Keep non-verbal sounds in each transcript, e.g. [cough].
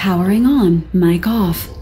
Powering on, mic off.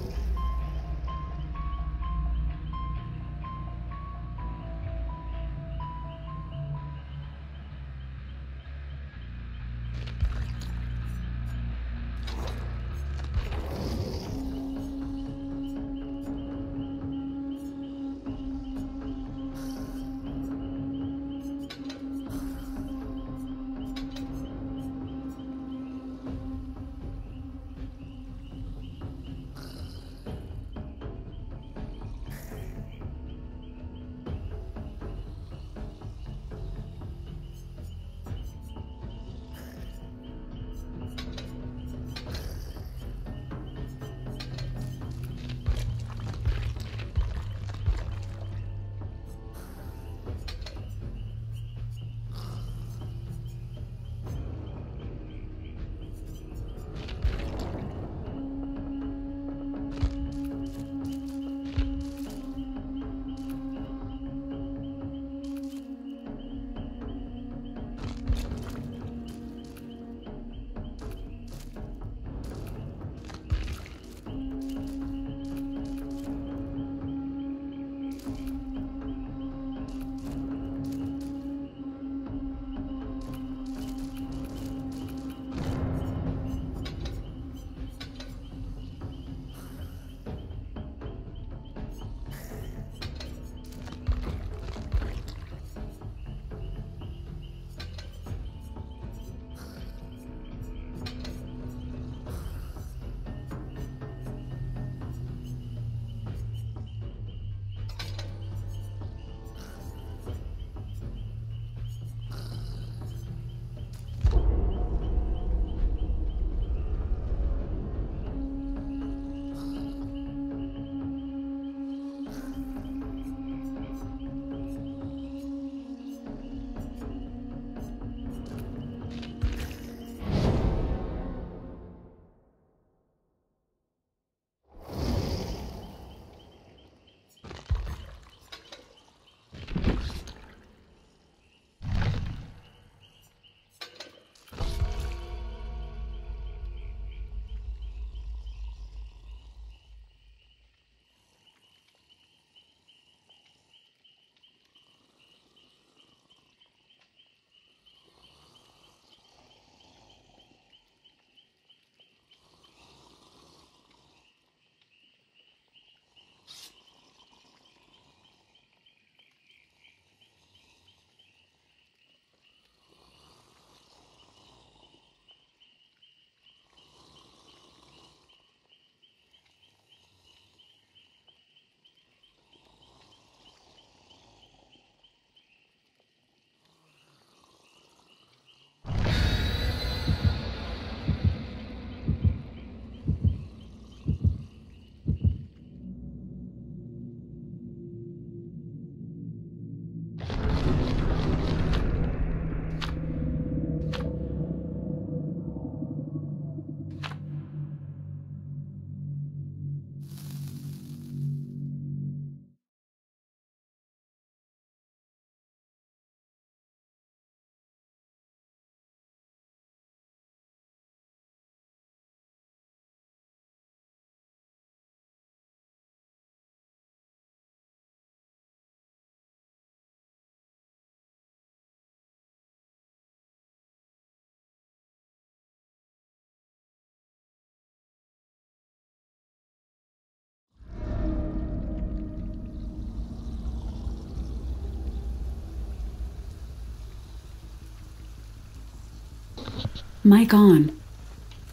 Mic on.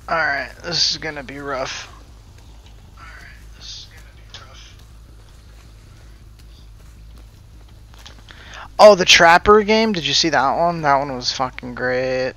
Alright, this is gonna be rough. Oh, the Trapper game? Did you see that one? That one was fucking great.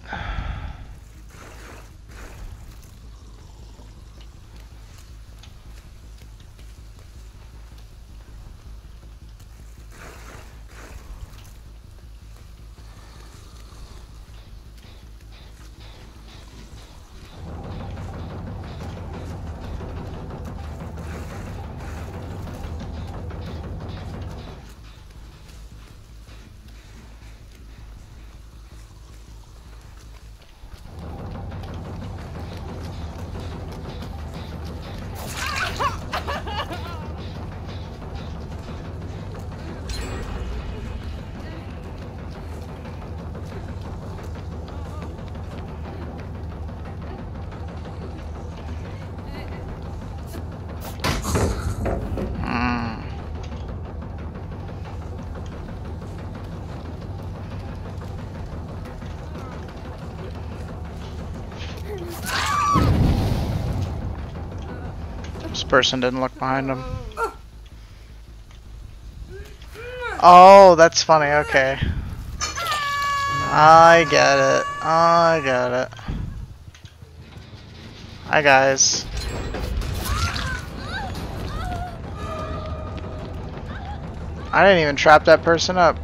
Person didn't look behind him. Oh, that's funny. Okay. I get it. I get it. Hi, guys. I didn't even trap that person up.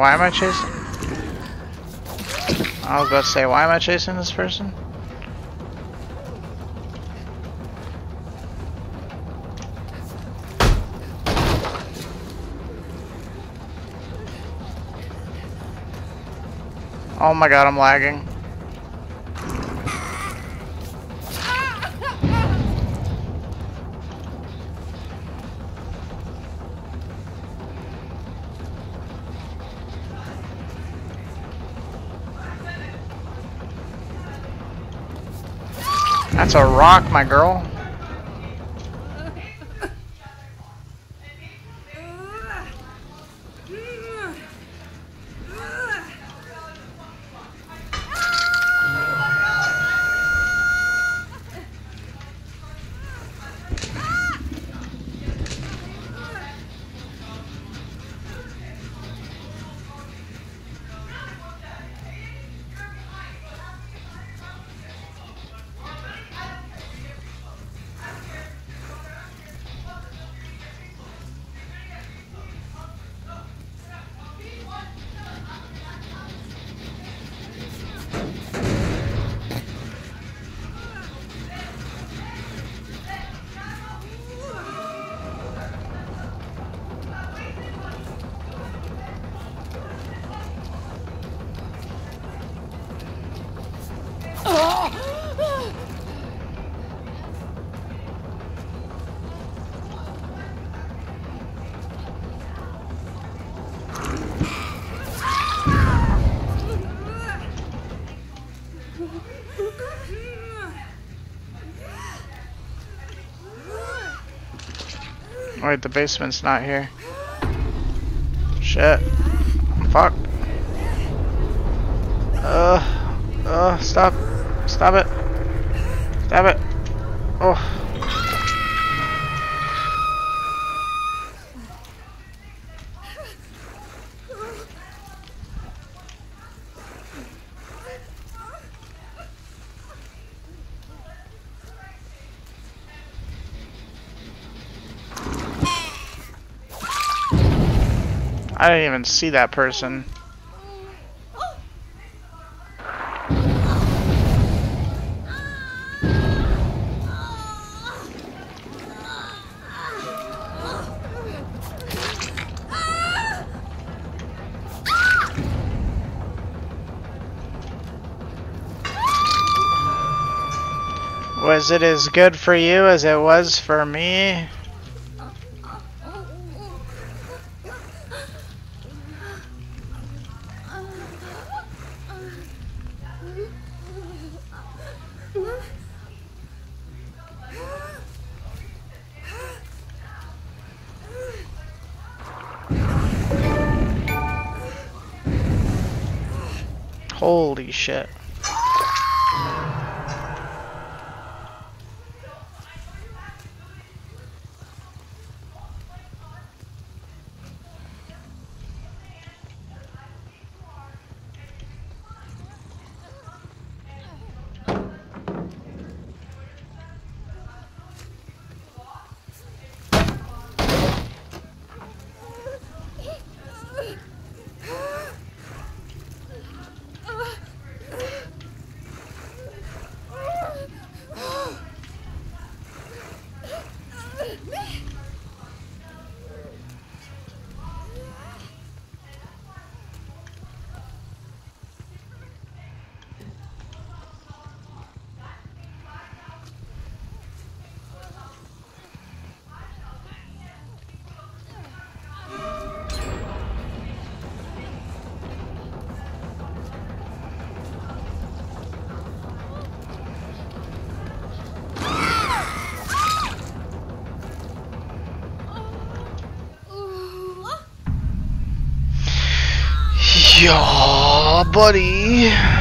Why, am I chasing? I was about to say, why am I chasing this person? Oh my god, I'm lagging. That's a rock, my girl. Wait, the basement's not here. Shit. I didn't even see that person. Was it as good for you as it was for me? Buddy.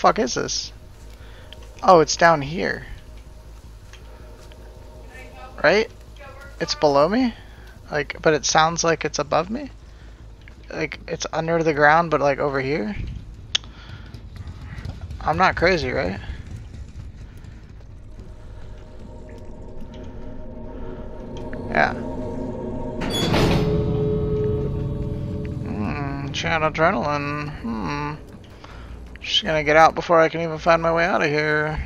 Fuck is this? Oh, it's down here. Right? It's below me? Like, but it sounds like it's above me? Like, it's under the ground, but like over here? I'm not crazy, right? Yeah. Hmm, chat adrenaline. Hmm. Gonna get out before I can even find my way out of here.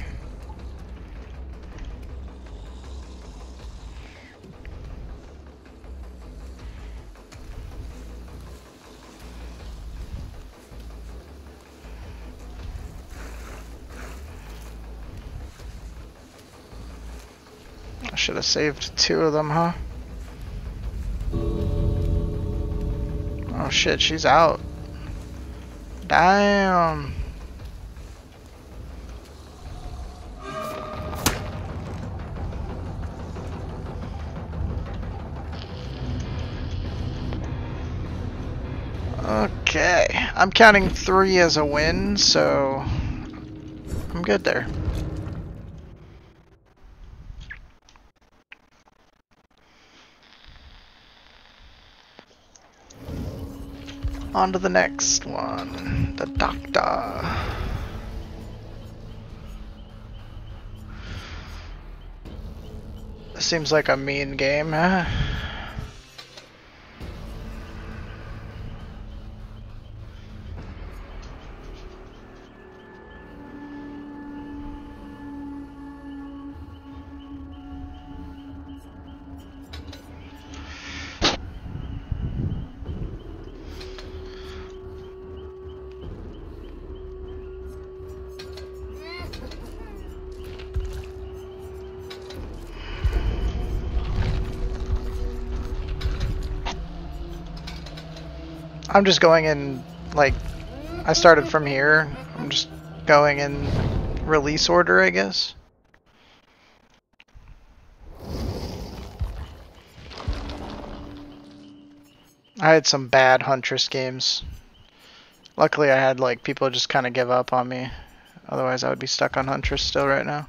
I should have saved two of them, huh? Oh shit, she's out. Damn. I'm counting three as a win, so I'm good there. On to the next one. The doctor. Seems like a mean game, huh? I'm just going in, like, I started from here. I'm just going in release order, I guess. I had some bad Huntress games. Luckily I had, like, people just kind of give up on me. Otherwise I would be stuck on Huntress still right now.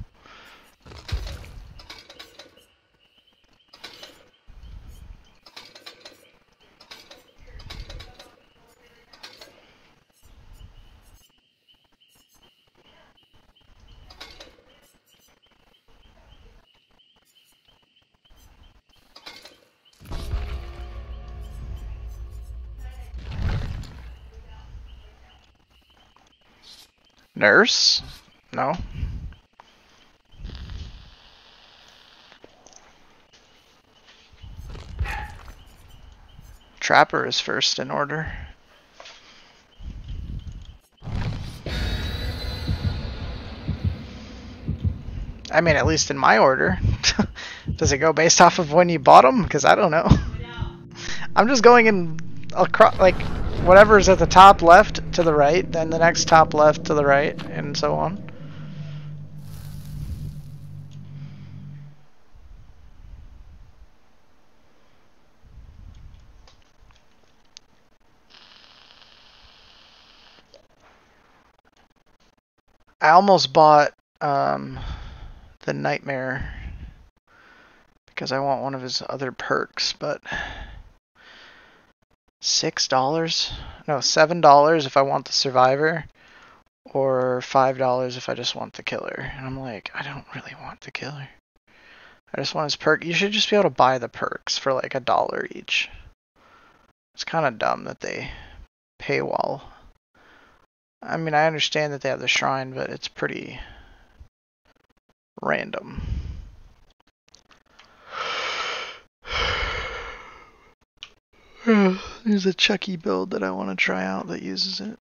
Nurse? No. Trapper is first in order. I mean, at least in my order. [laughs] Does it go based off of when you bought them? Because I don't know. [laughs] I'm just going in across, like, whatever's at the top left to the right, then the next top left to the right, and so on. I almost bought um, the Nightmare because I want one of his other perks, but six dollars no seven dollars if i want the survivor or five dollars if i just want the killer and i'm like i don't really want the killer I just want his perk. You should just be able to buy the perks for like a dollar each. It's kind of dumb that they paywall. I mean, I understand that they have the shrine, but it's pretty random. Hmm, there's a Chucky build that I want to try out that uses it.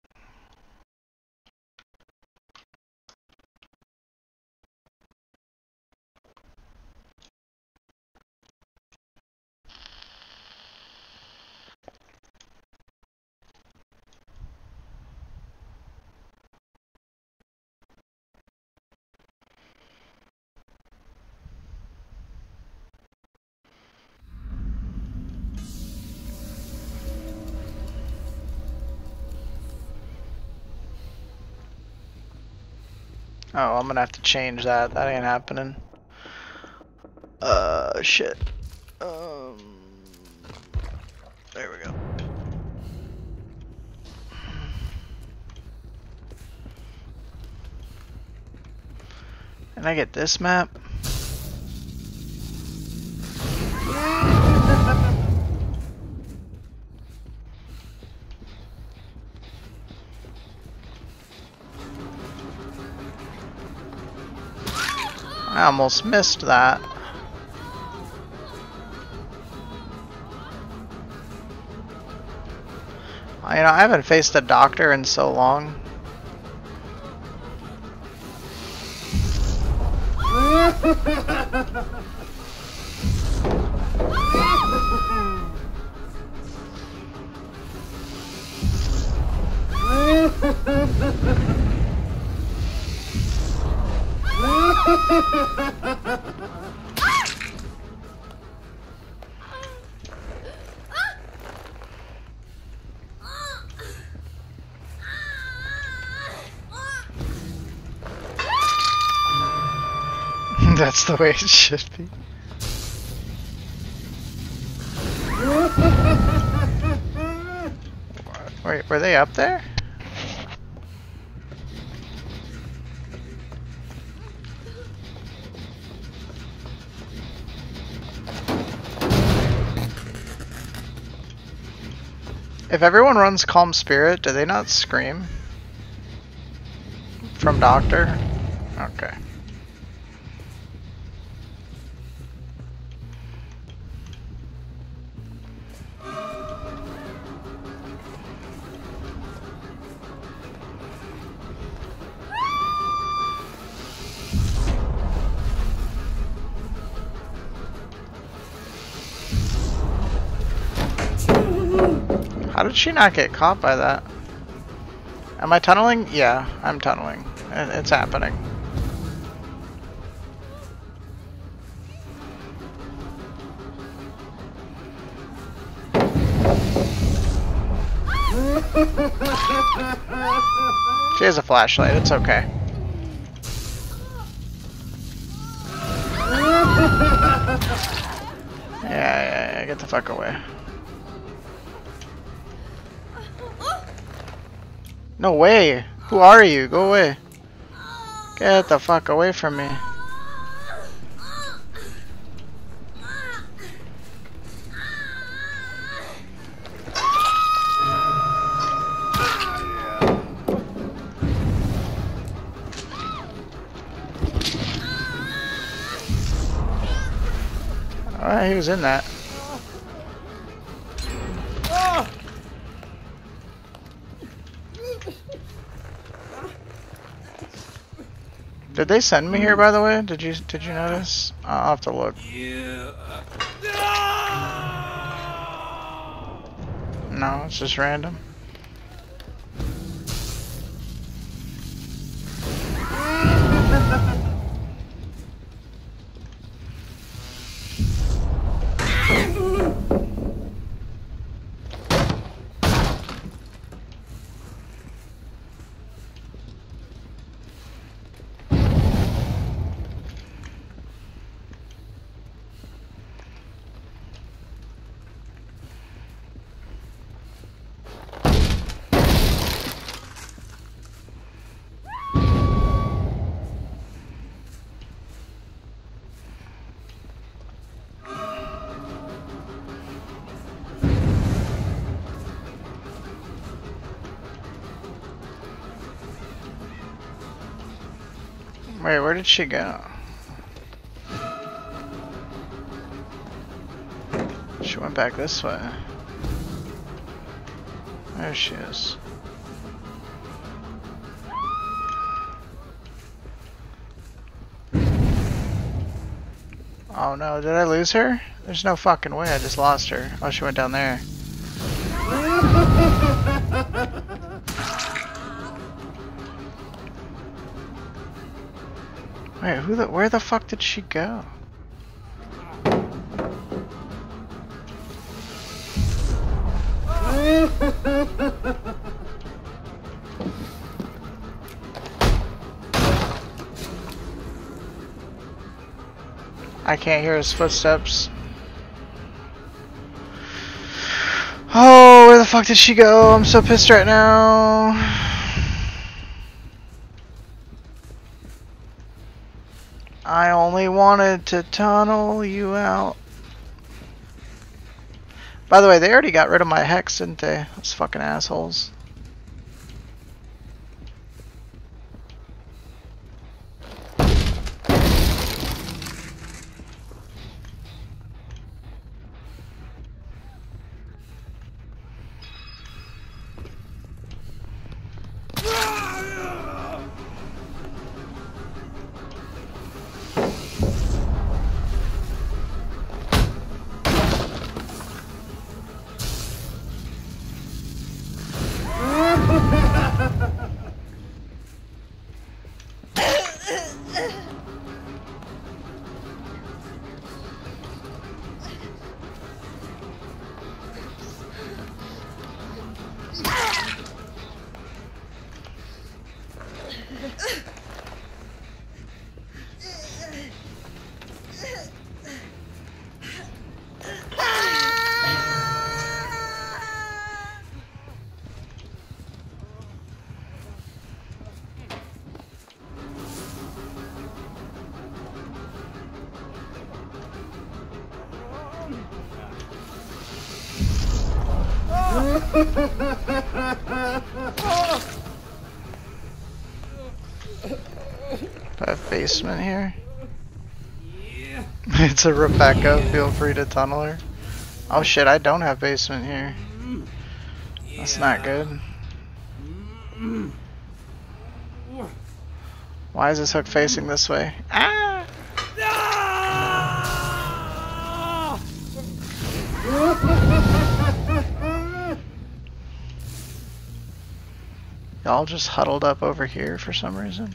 Gonna have to change that. That ain't happening. Uh, shit. Um, there we go. And I get this map. I almost missed that. You know, I haven't faced a doctor in so long. That's the way it should be. [laughs] Wait, were they up there? If everyone runs Calm Spirit, do they not scream? From Doctor? Okay. She not get caught by that? Am I tunneling? Yeah, I'm tunneling. It's happening. [laughs] She has a flashlight, it's okay. No way! Who are you? Go away. Get the fuck away from me. Alright, he was in that. Did they send me here hmm. by the way? Did you did you notice? I'll have to look. No, it's just random. Did she go? She went back this way. There she is. Oh no, did I lose her? There's no fucking way I just lost her. Oh, she went down there. Wait, who the- where the fuck did she go? I can't hear his footsteps. Oh, where the fuck did she go? I'm so pissed right now. Wanted to tunnel you out. By the way, they already got rid of my hex, didn't they? Those fucking assholes. [laughs] Have basement here? [laughs] it's a Rebecca, feel free to tunnel her. Oh shit, I don't have basement here. That's not good. Why is this hook facing this way? Ah! Y'all just huddled up over here for some reason.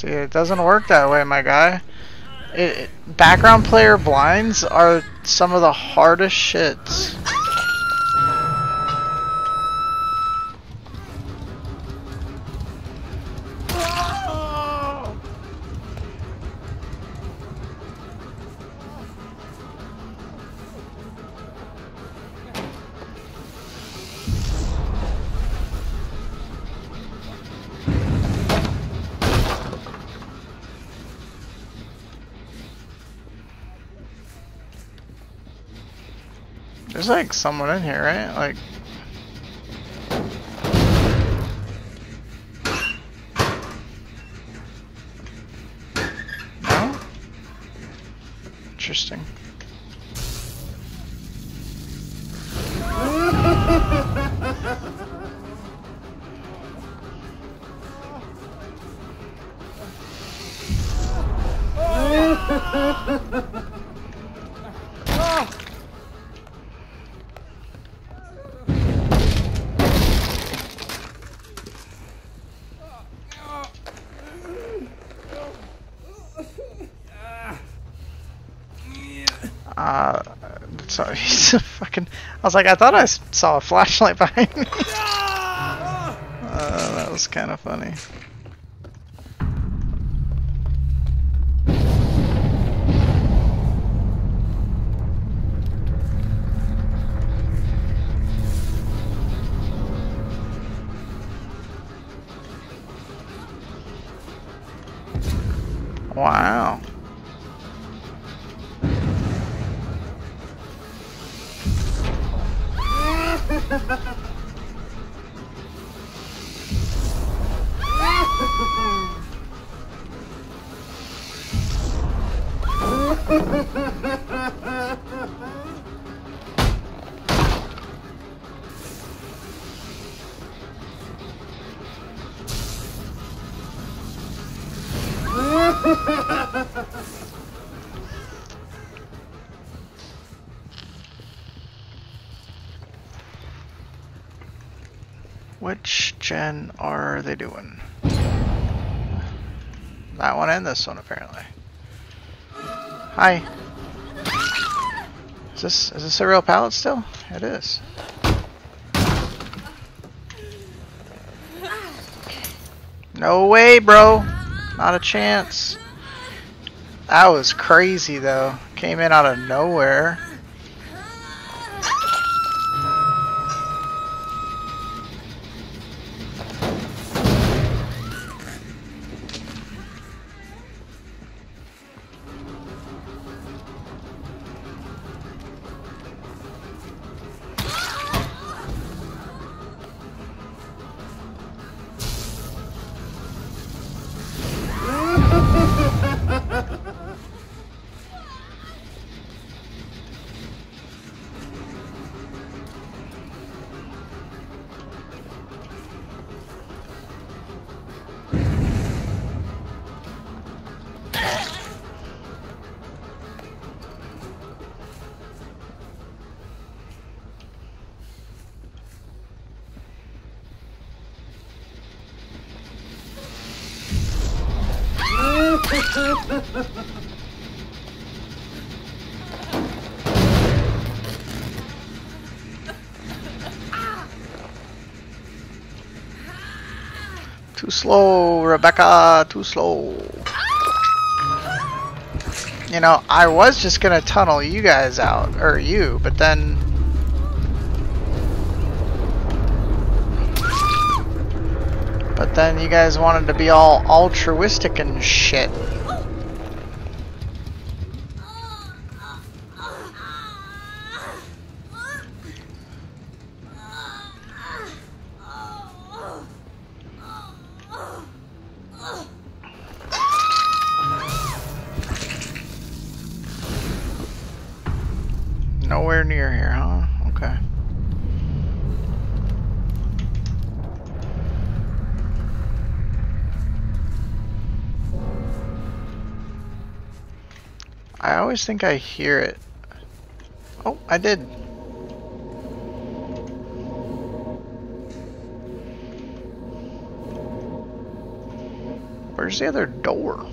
See, it doesn't work that way, my guy. It, it- background player blinds are some of the hardest shits. Someone in here, right? Like. Was like, I thought I saw a flashlight behind me. [laughs] Uh, that was kind of funny. Gen are they doing? That one and this one, apparently. Hi. Is this is this a real pallet still? It is. No way, bro. Not a chance. That was crazy, though. Came in out of nowhere. Slow, Rebecca. Too slow. You know, I was just gonna tunnel you guys out, or you, but then. But then you guys wanted to be all altruistic and shit. Always think I hear it. Oh, I did. Where's the other door?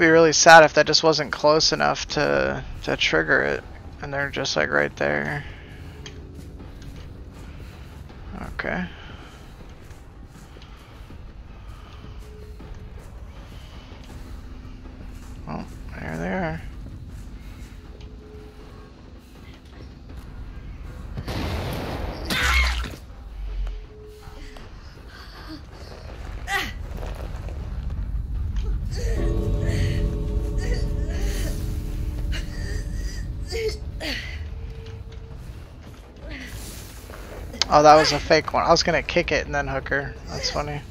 It'd be really sad if that just wasn't close enough to to trigger it, and they're just like right there. Oh, that was a fake one. I was gonna kick it and then hook her. That's funny.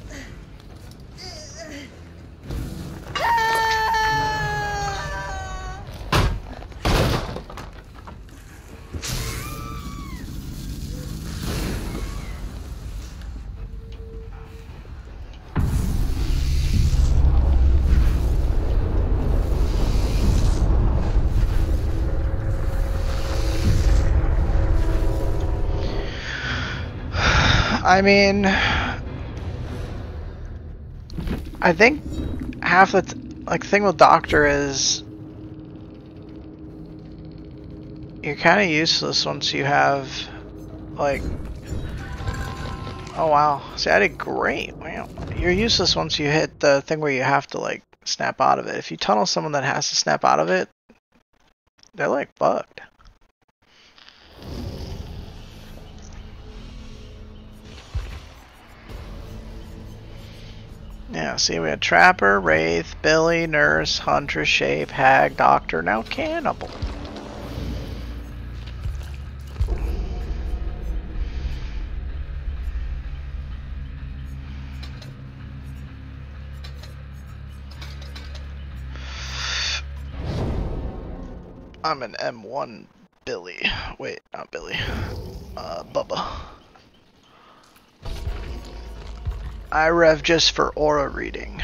I mean, I think half the like thing with Doctor is you're kind of useless once you have like. Oh wow! See, I did great. Wow, you're useless once you hit the thing where you have to like snap out of it. If you tunnel someone that has to snap out of it, see, we had Trapper, Wraith, Billy, Nurse, Hunter, Shape, Hag, Doctor, now Cannibal. I'm an M1 Billy. Wait, not Billy. Uh, Bubba. I rev just for aura reading.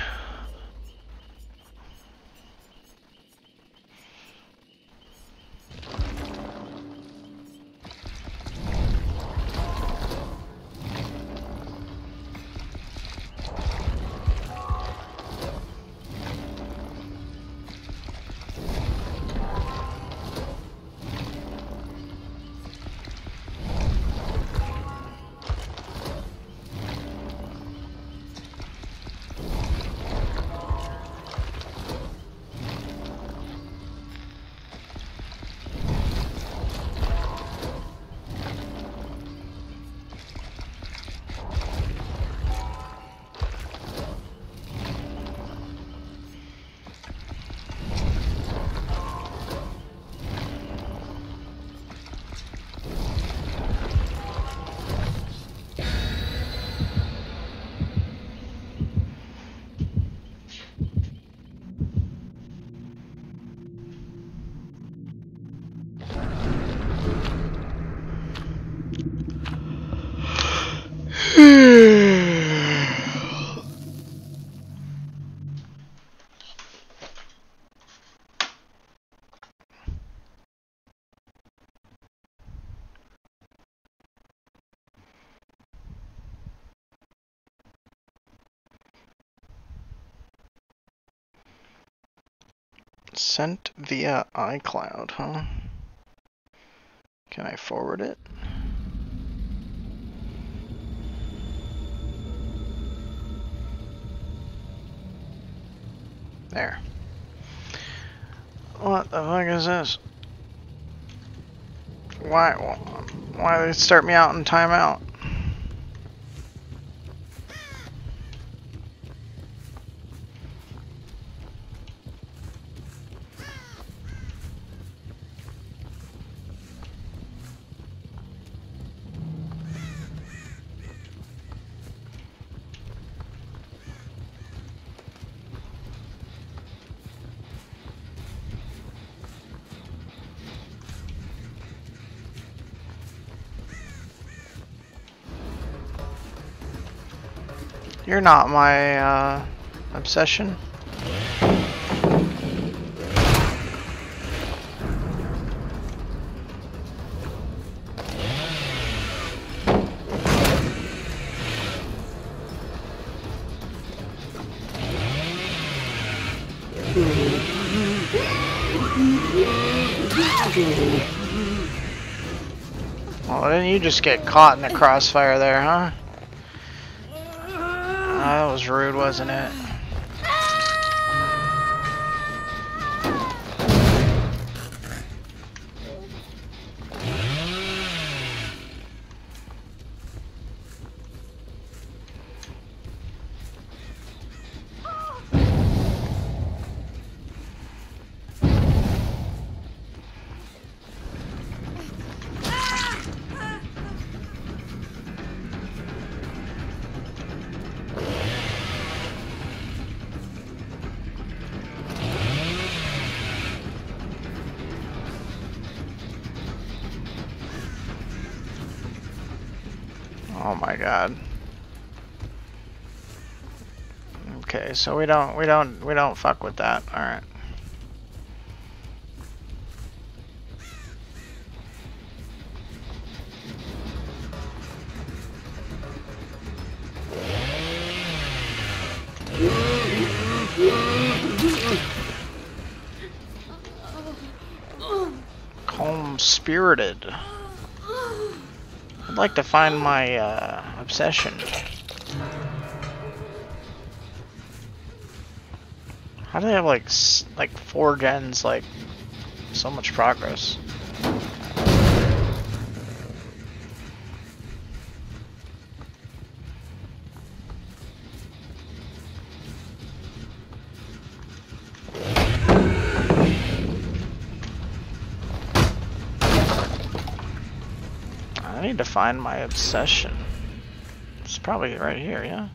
Sent via iCloud, huh? Can I forward it? There. What the fuck is this? Why, why did it start me out in timeout? Not my uh, obsession. Well, didn't you just get caught in the crossfire there, huh? Was rude, wasn't it? God. Okay, so we don't we don't we don't fuck with that. All right. Calm spirited. I'd like to find my uh, obsession. How do they have like like four gens like so much progress? I need to find my obsession. Probably right here, yeah?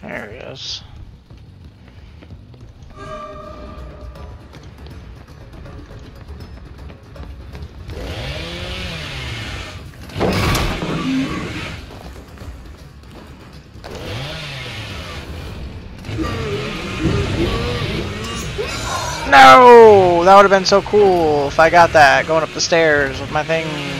There he is. No! That would have been so cool if I got that going up the stairs with my thing.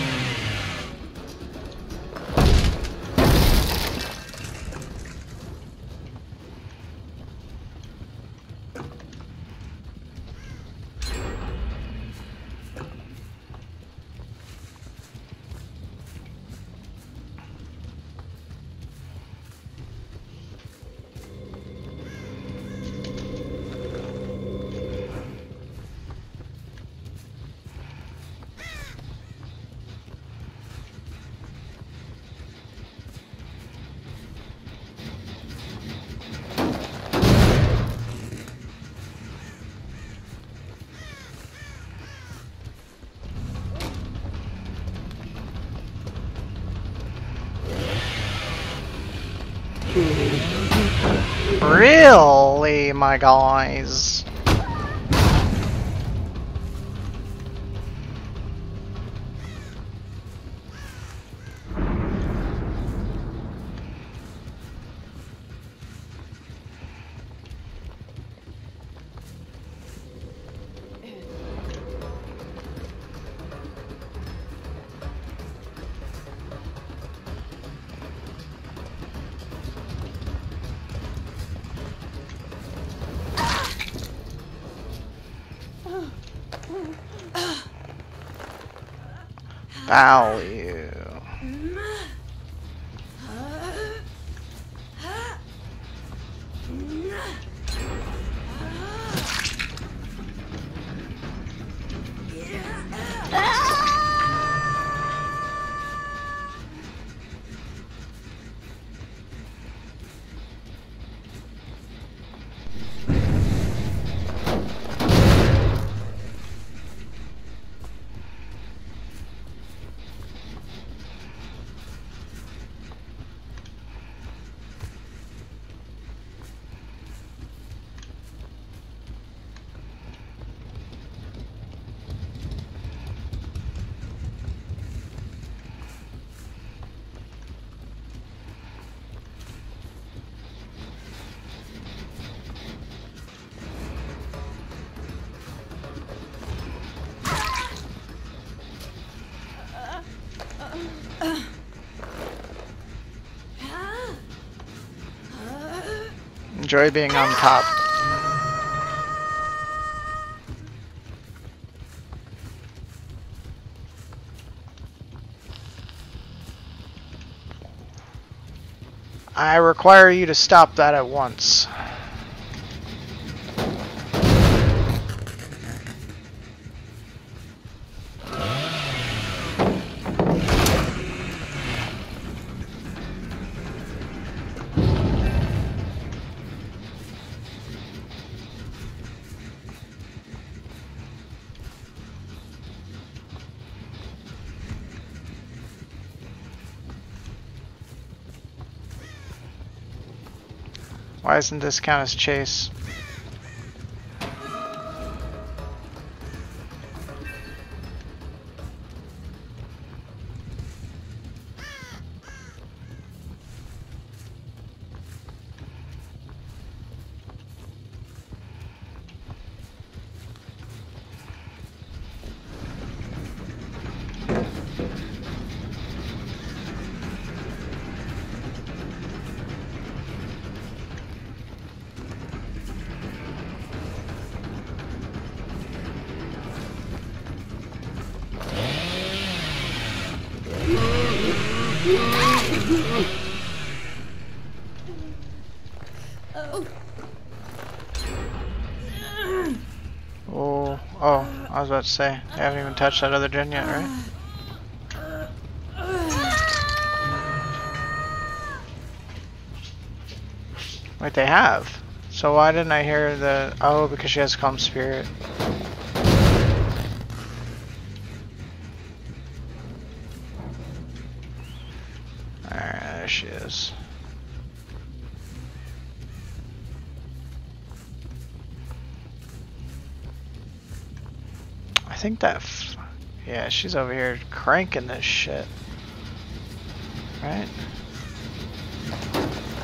Enjoy being on top. I require you to stop that at once. Why isn't this count as chase? Oh, oh, I was about to say, they haven't even touched that other gen yet, right? Wait, they have. So why didn't I hear the... Oh, because she has calm spirit. She's over here cranking this shit. Right?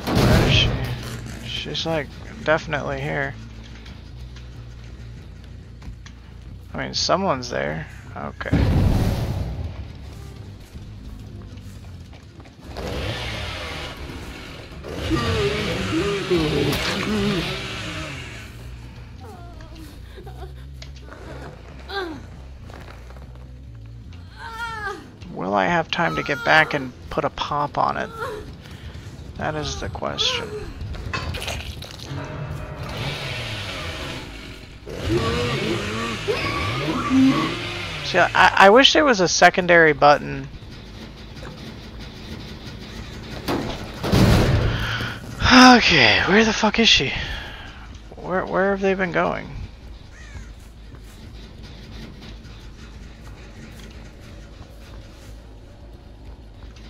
Where is she? She's like definitely here. I mean, someone's there. Okay. Time to get back and put a pop on it? That is the question. See, I, I wish there was a secondary button. Okay, where the fuck is she? Where where have they been going?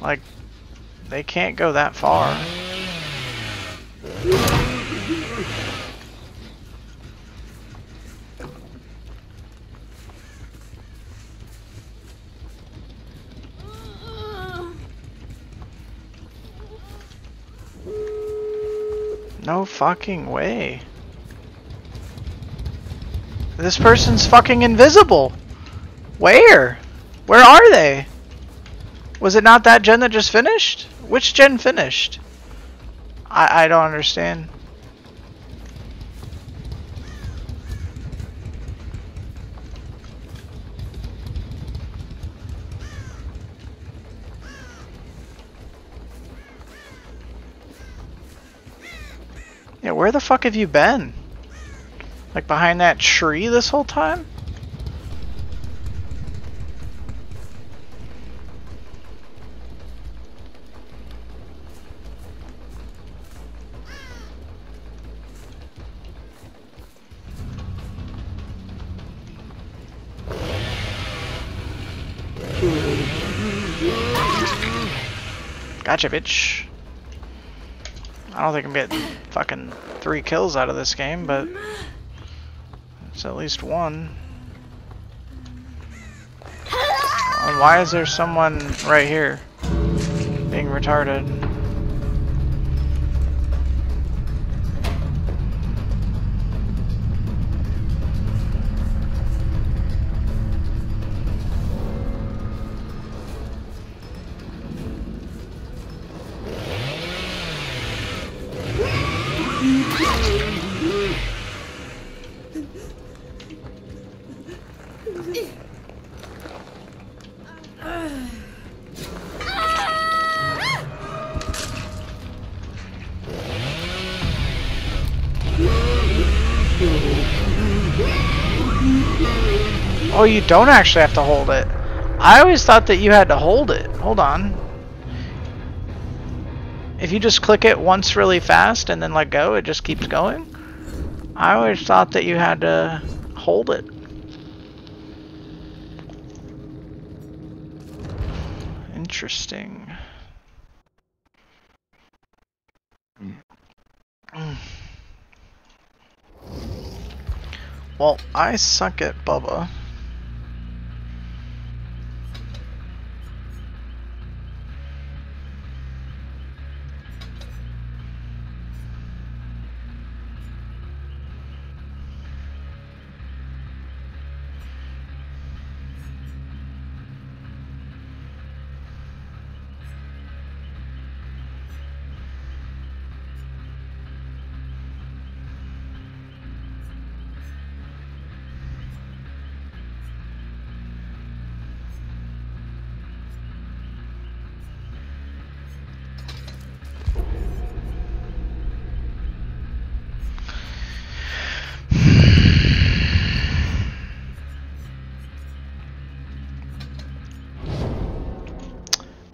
Like, they can't go that far. No fucking way. This person's fucking invisible. Where? Where are they? Was it not that gen that just finished? Which gen finished? I I don't understand. Yeah, where the fuck have you been? Like behind that tree this whole time? I don't think I'm getting fucking three kills out of this game, but it's at least one. And why is there someone right here being retarded? You don't actually have to hold it. I always thought that you had to hold it. Hold on. If you just click it once really fast and then let go, it just keeps going. I always thought that you had to hold it. Interesting. Mm. Mm. Well, I suck at Bubba.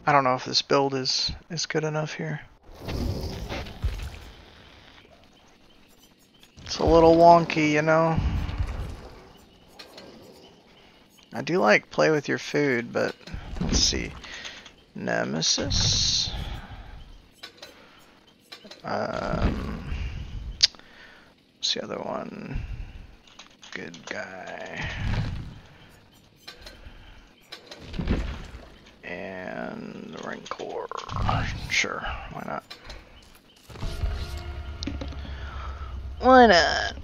I don't know if this build is is good enough here. It's a little wonky, you know. I do like play with your food, but let's see. Nemesis. Um, what's the other one? Good guy. And Rancor. Sure, why not? Why not?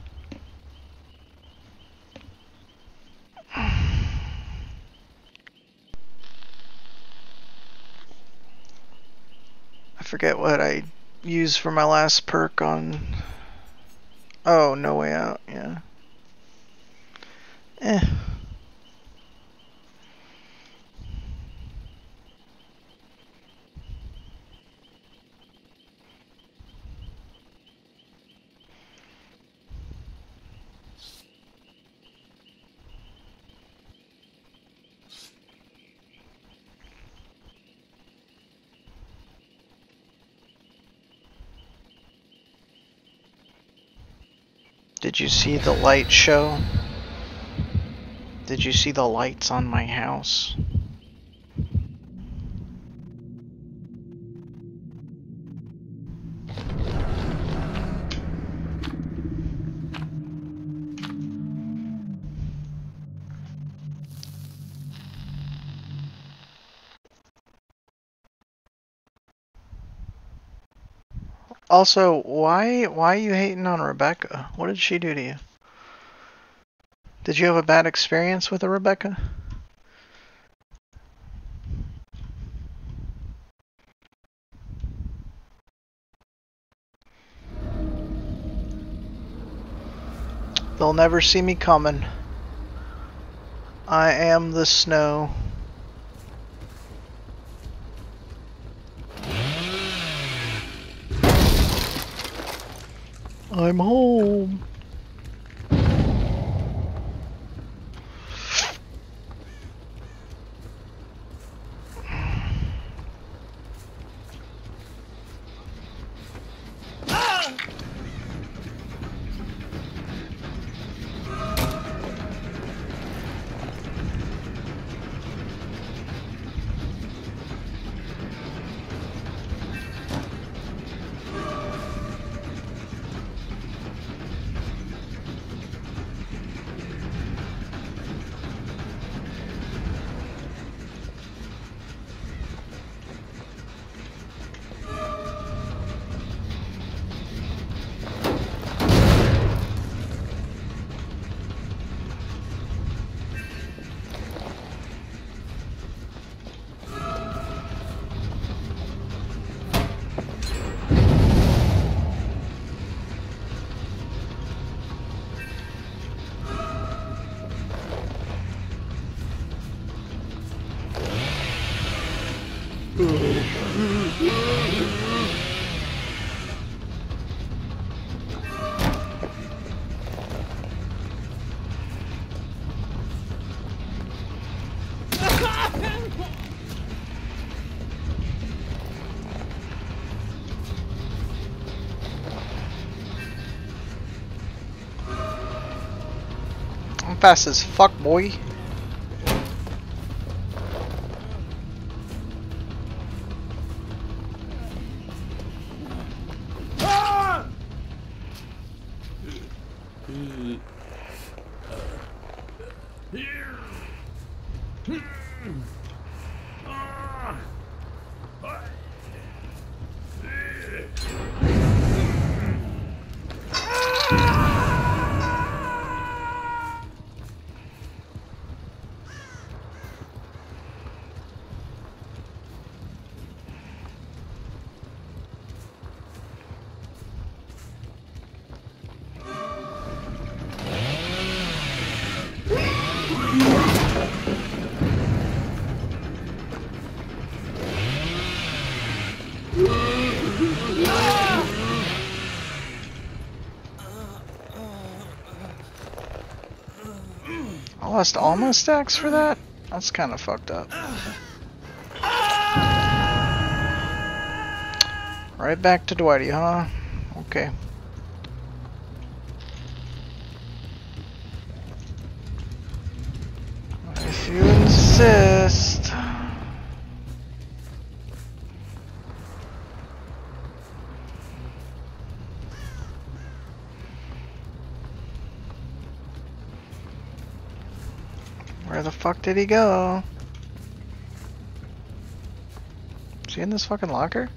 I forget what I used for my last perk on... Oh, No Way Out, yeah. Eh. Did you see the light show? Did you see the lights on my house? Also, why why are you hating on Rebecca? What did she do to you? Did you have a bad experience with a Rebecca? They'll never see me coming. I am the snow. I'm home. Fast as fuck, boy. I lost all my stacks for that? That's kind of fucked up. Right back to Dwighty, huh? Okay. If you insist. Fuck did he go? Is he in this fucking locker?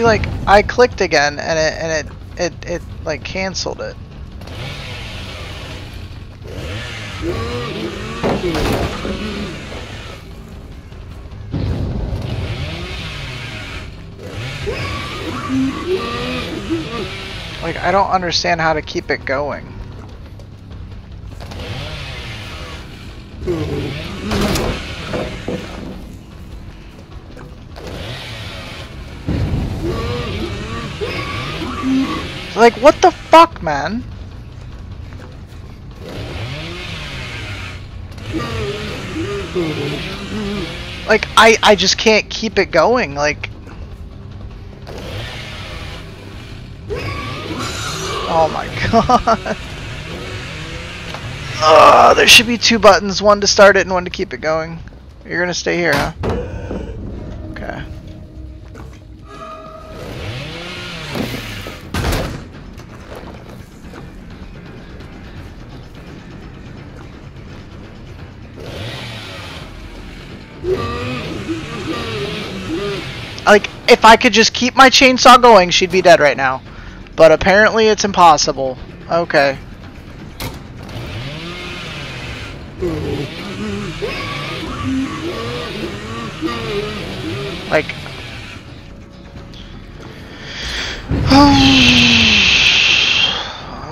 See, like, I clicked again, and it, and it, it, it, like, canceled it. Like, I don't understand how to keep it going. Like, what the fuck, man? Like, I, I just can't keep it going, like... Oh my [laughs] god. Ugh, there should be two buttons, one to start it and one to keep it going. You're gonna stay here, huh? If I could just keep my chainsaw going, she'd be dead right now. But apparently it's impossible. Okay. Like... [sighs]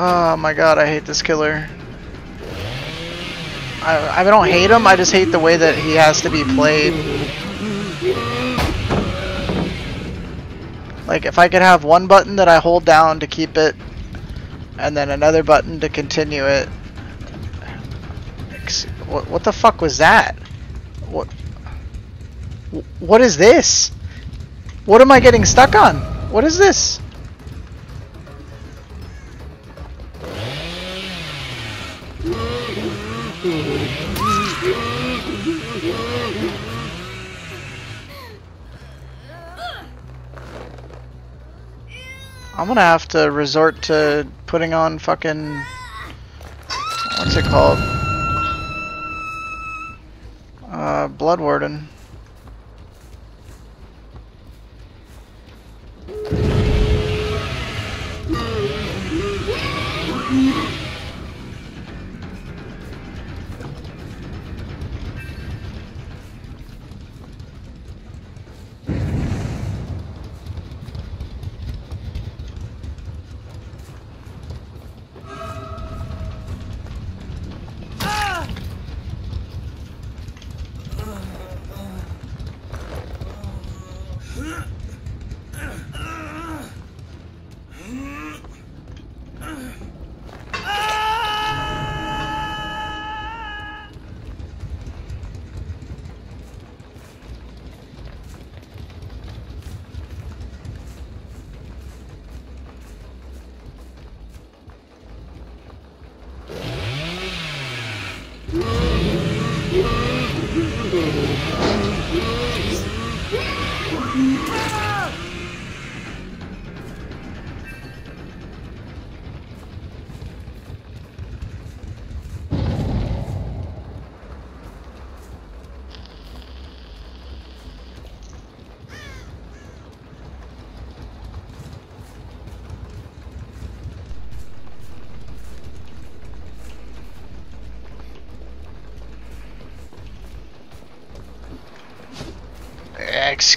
oh my god, I hate this killer. I, I don't hate him, I just hate the way that he has to be played. Like, if I could have one button that I hold down to keep it, and then another button to continue it. What, what the fuck was that? What? What is this? What am I getting stuck on? What is this? I'm gonna have to resort to putting on fucking what's it called? Uh, Blood Warden.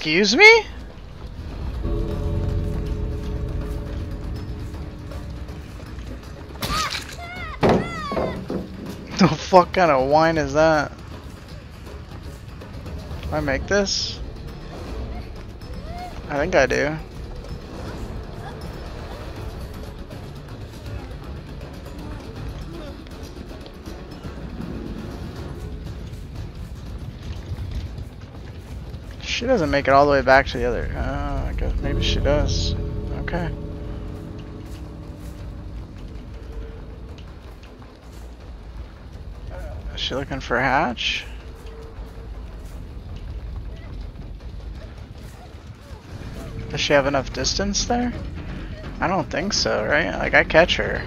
Excuse me? [laughs] the fuck kind of wine is that? I make this? I think I do. Doesn't make it all the way back to the other. Uh, I guess maybe she does. Okay. Is she looking for a Hatch? Does she have enough distance there? I don't think so, right? Like, I catch her.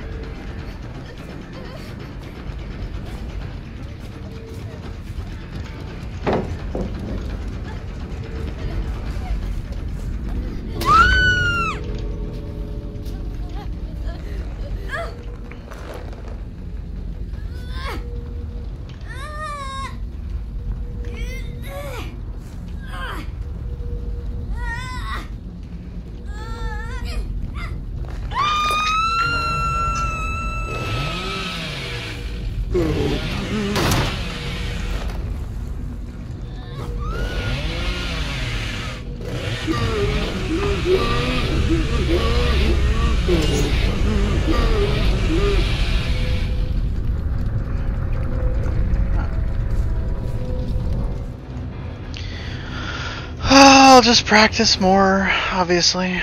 Just practice more, obviously.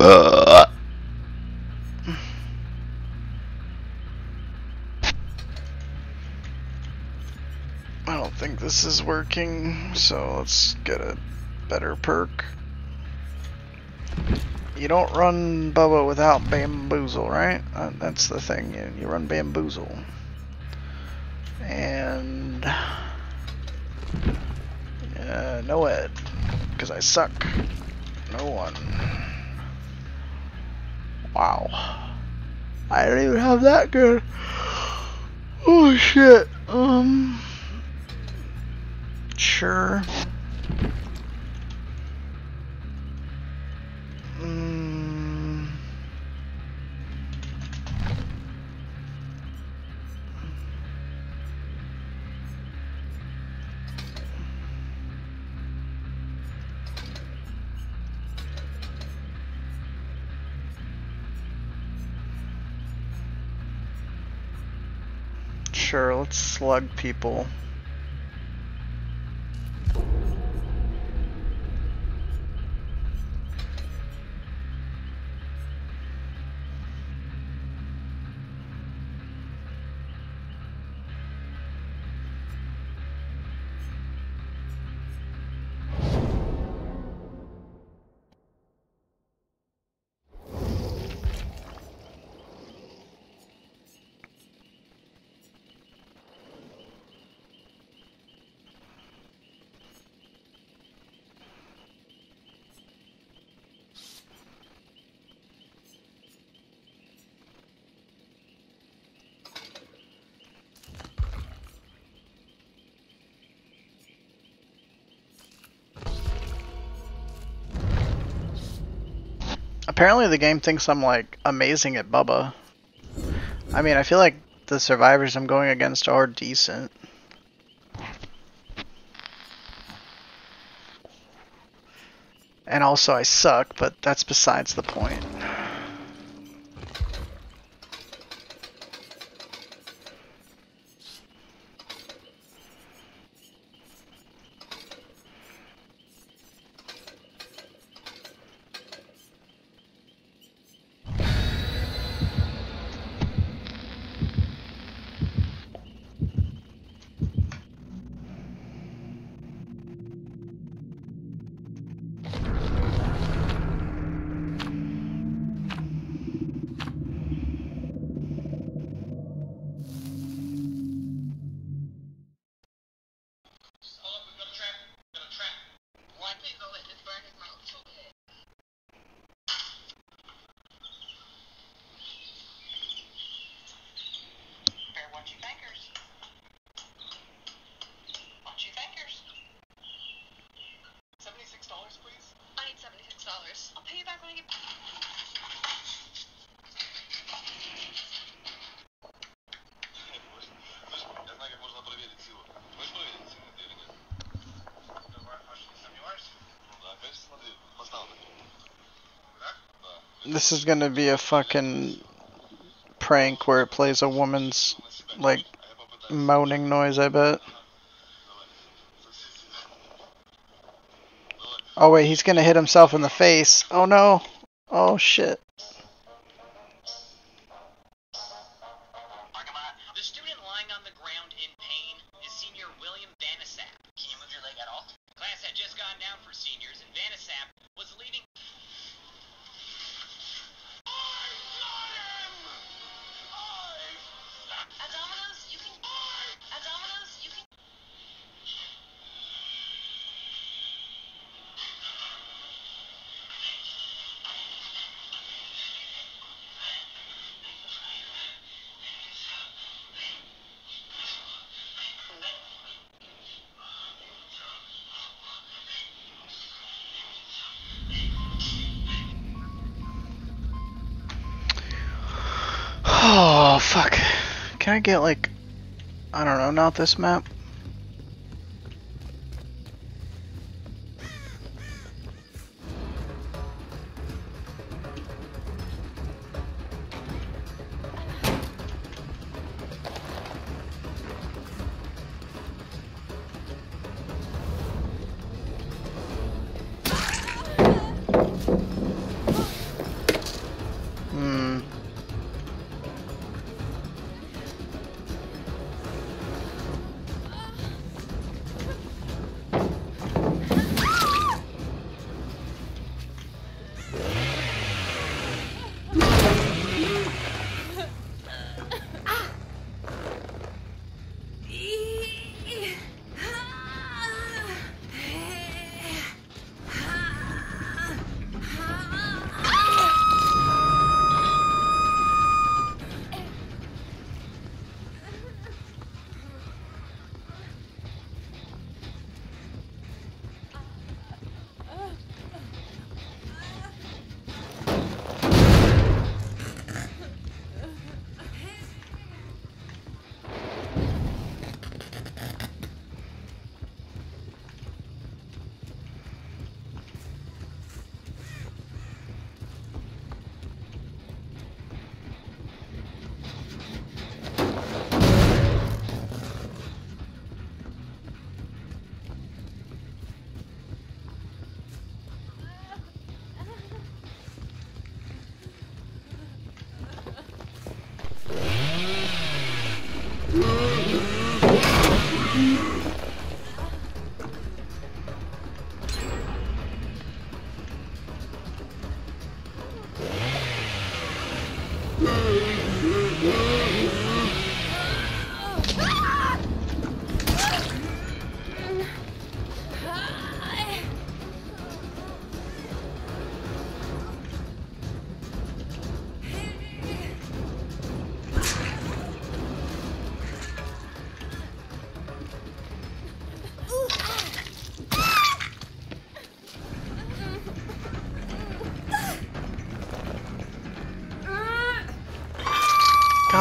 I don't think this is working, so let's get a better perk. You don't run Bubba without Bamboozle, right? Uh, that's the thing, you, you run Bamboozle. And... Uh, no Ed, because I suck. No one. Wow. I don't even have that good. Oh shit. Um... Sure. People. Apparently the game thinks I'm like amazing at Bubba. I mean, I feel like the survivors I'm going against are decent. And also I suck, but that's besides the point. This is gonna be a fucking prank where it plays a woman's, like, moaning noise, I bet. Oh wait, he's gonna hit himself in the face. Oh no. Oh shit. Get like I don't know, not this map?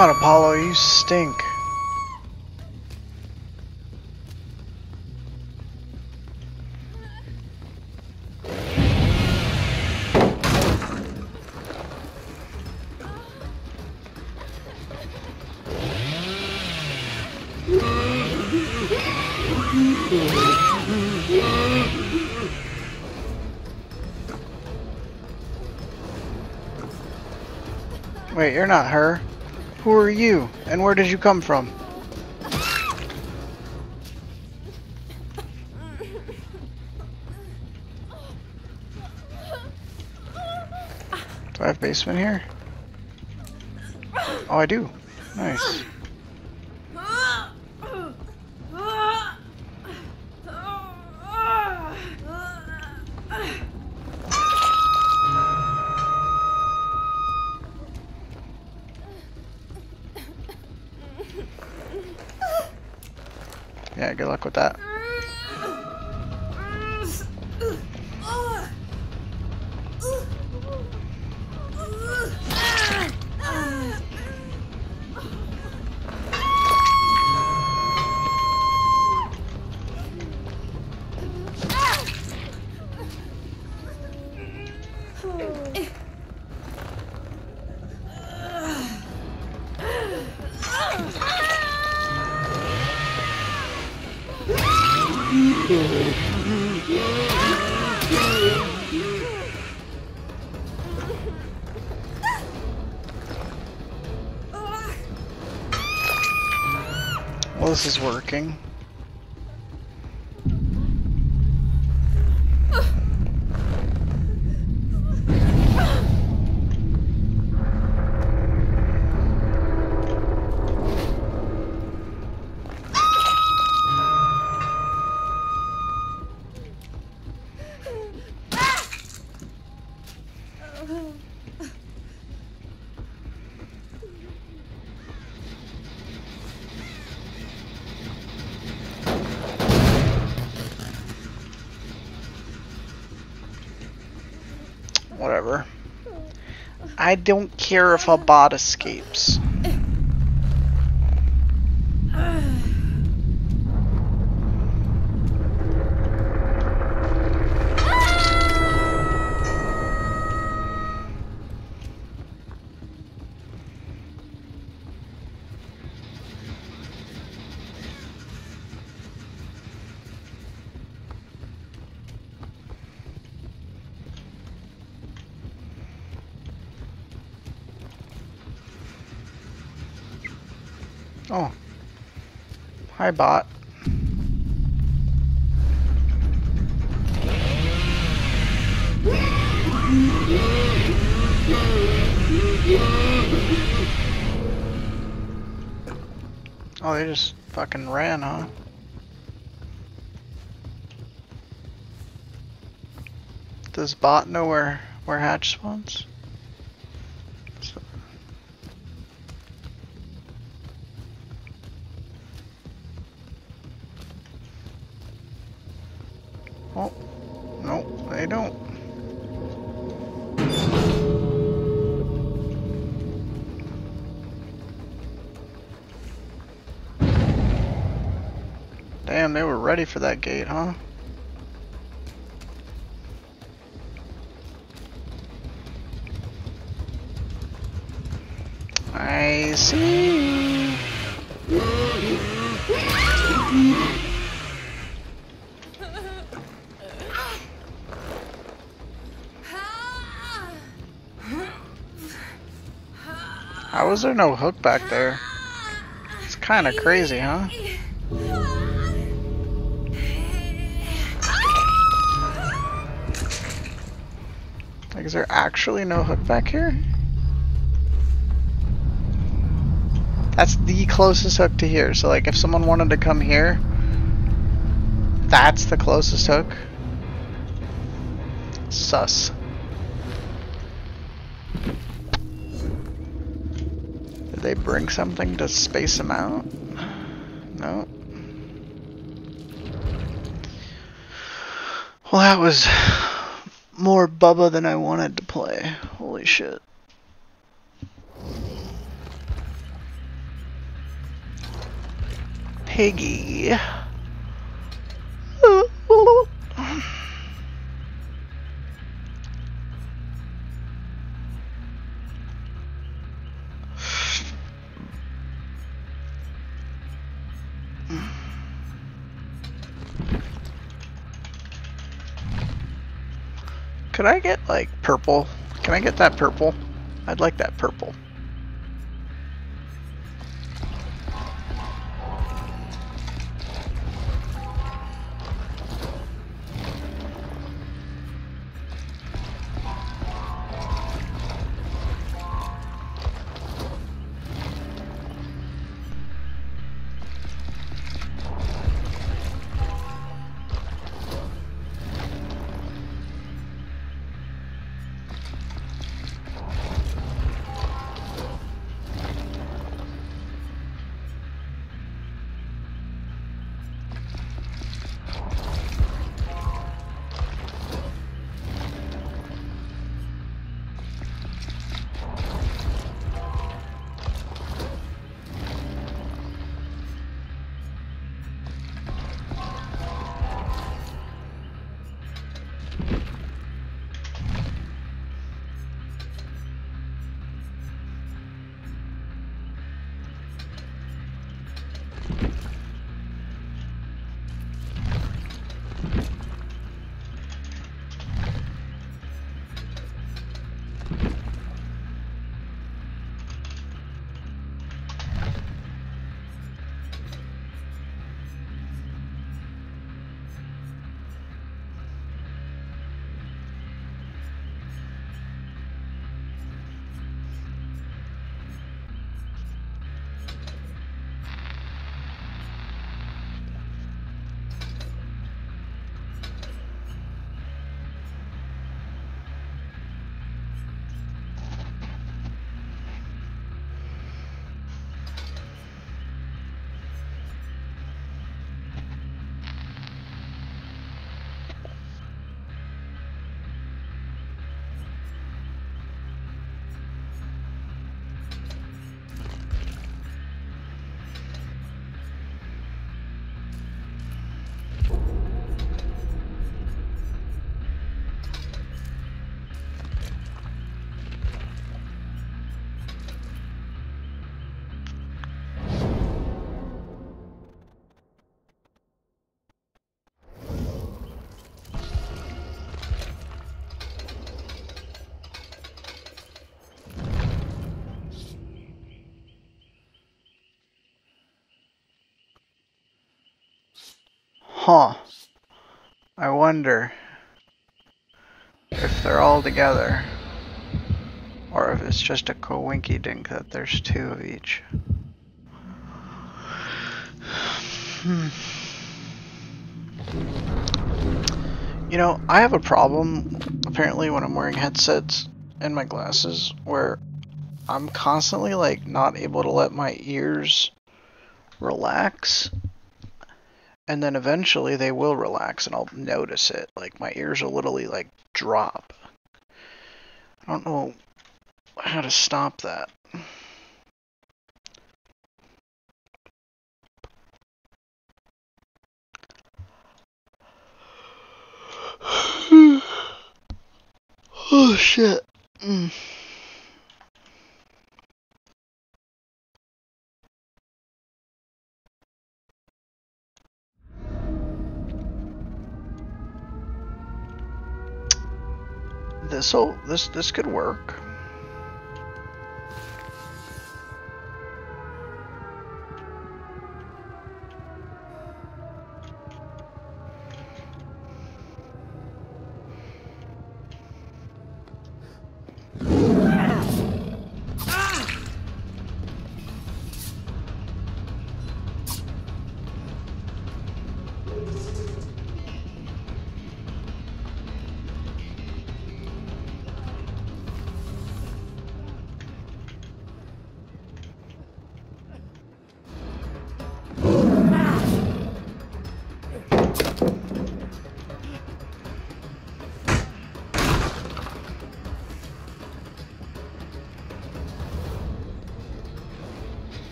God, Apollo, you stink. Wait, you're not her. Who are you? And where did you come from? Do I have basement here? Oh, I do. Nice. This is working. Don't care if a bot escapes. Does bot know where, where hatch spawns? Oh, no, they don't. Damn, they were ready for that gate, huh? How was there no hook back there? It's kind of crazy, huh? Like, is there actually no hook back here? That's the closest hook to here. So, like, if someone wanted to come here, that's the closest hook. Sus. Did they bring something to space them out? No. Well, that was more Bubba than I wanted to play. Holy shit. Piggy. Could I get like purple? Can I get that purple? I'd like that purple. Wonder if they're all together. Or if it's just a coinky dink that there's two of each. Hmm. You know, I have a problem apparently when I'm wearing headsets and my glasses where I'm constantly like not able to let my ears relax. And then eventually they will relax and I'll notice it. Like my ears will literally like drop. I don't know how to stop that. [sighs] oh shit. Mm. This'll this this could work.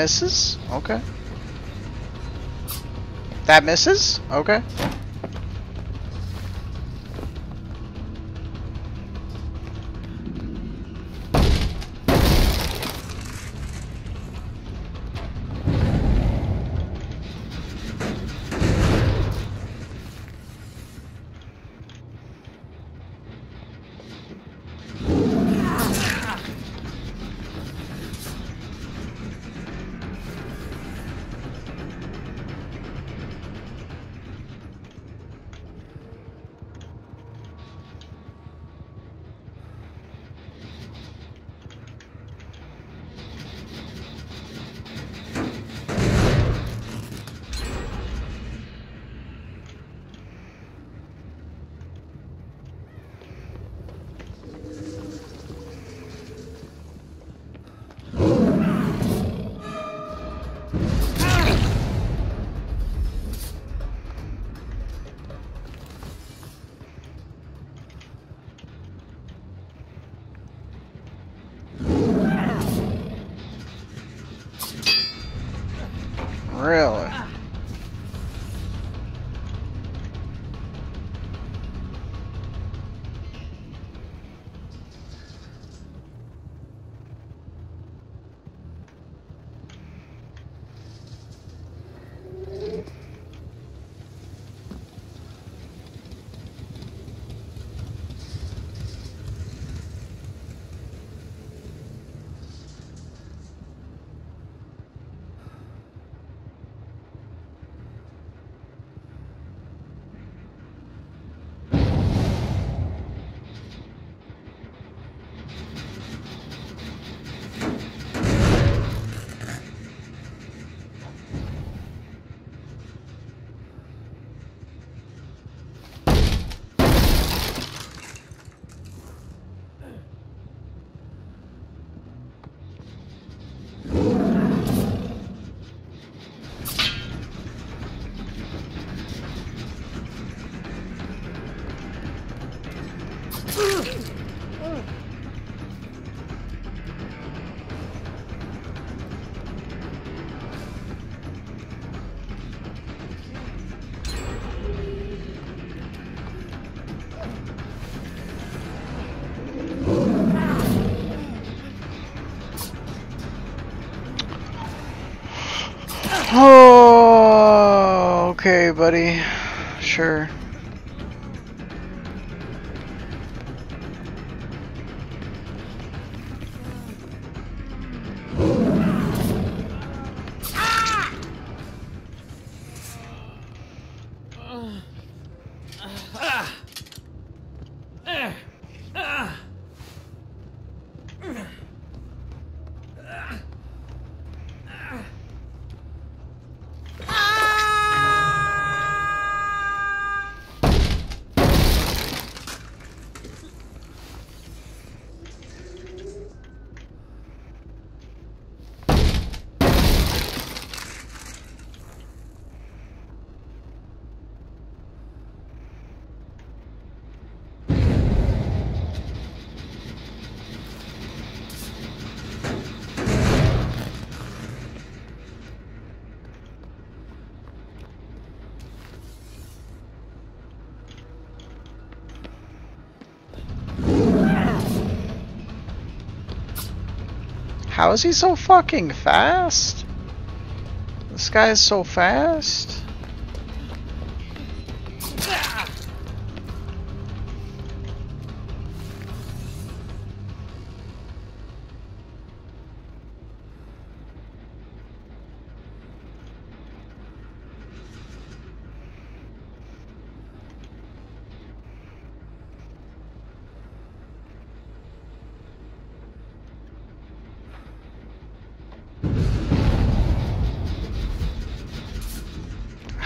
Misses? Okay. That misses? Okay. Oh, okay, buddy. Sure. How is he so fucking fast? This guy is so fast.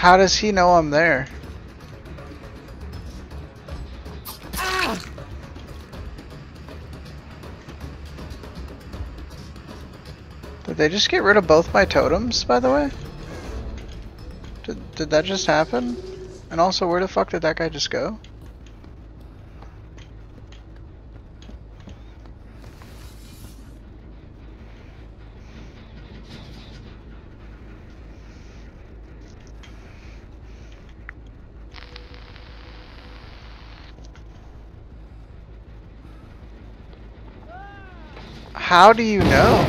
How does he know I'm there? Did they just get rid of both my totems, by the way? Did, did that just happen? And also, where the fuck did that guy just go? How do you know?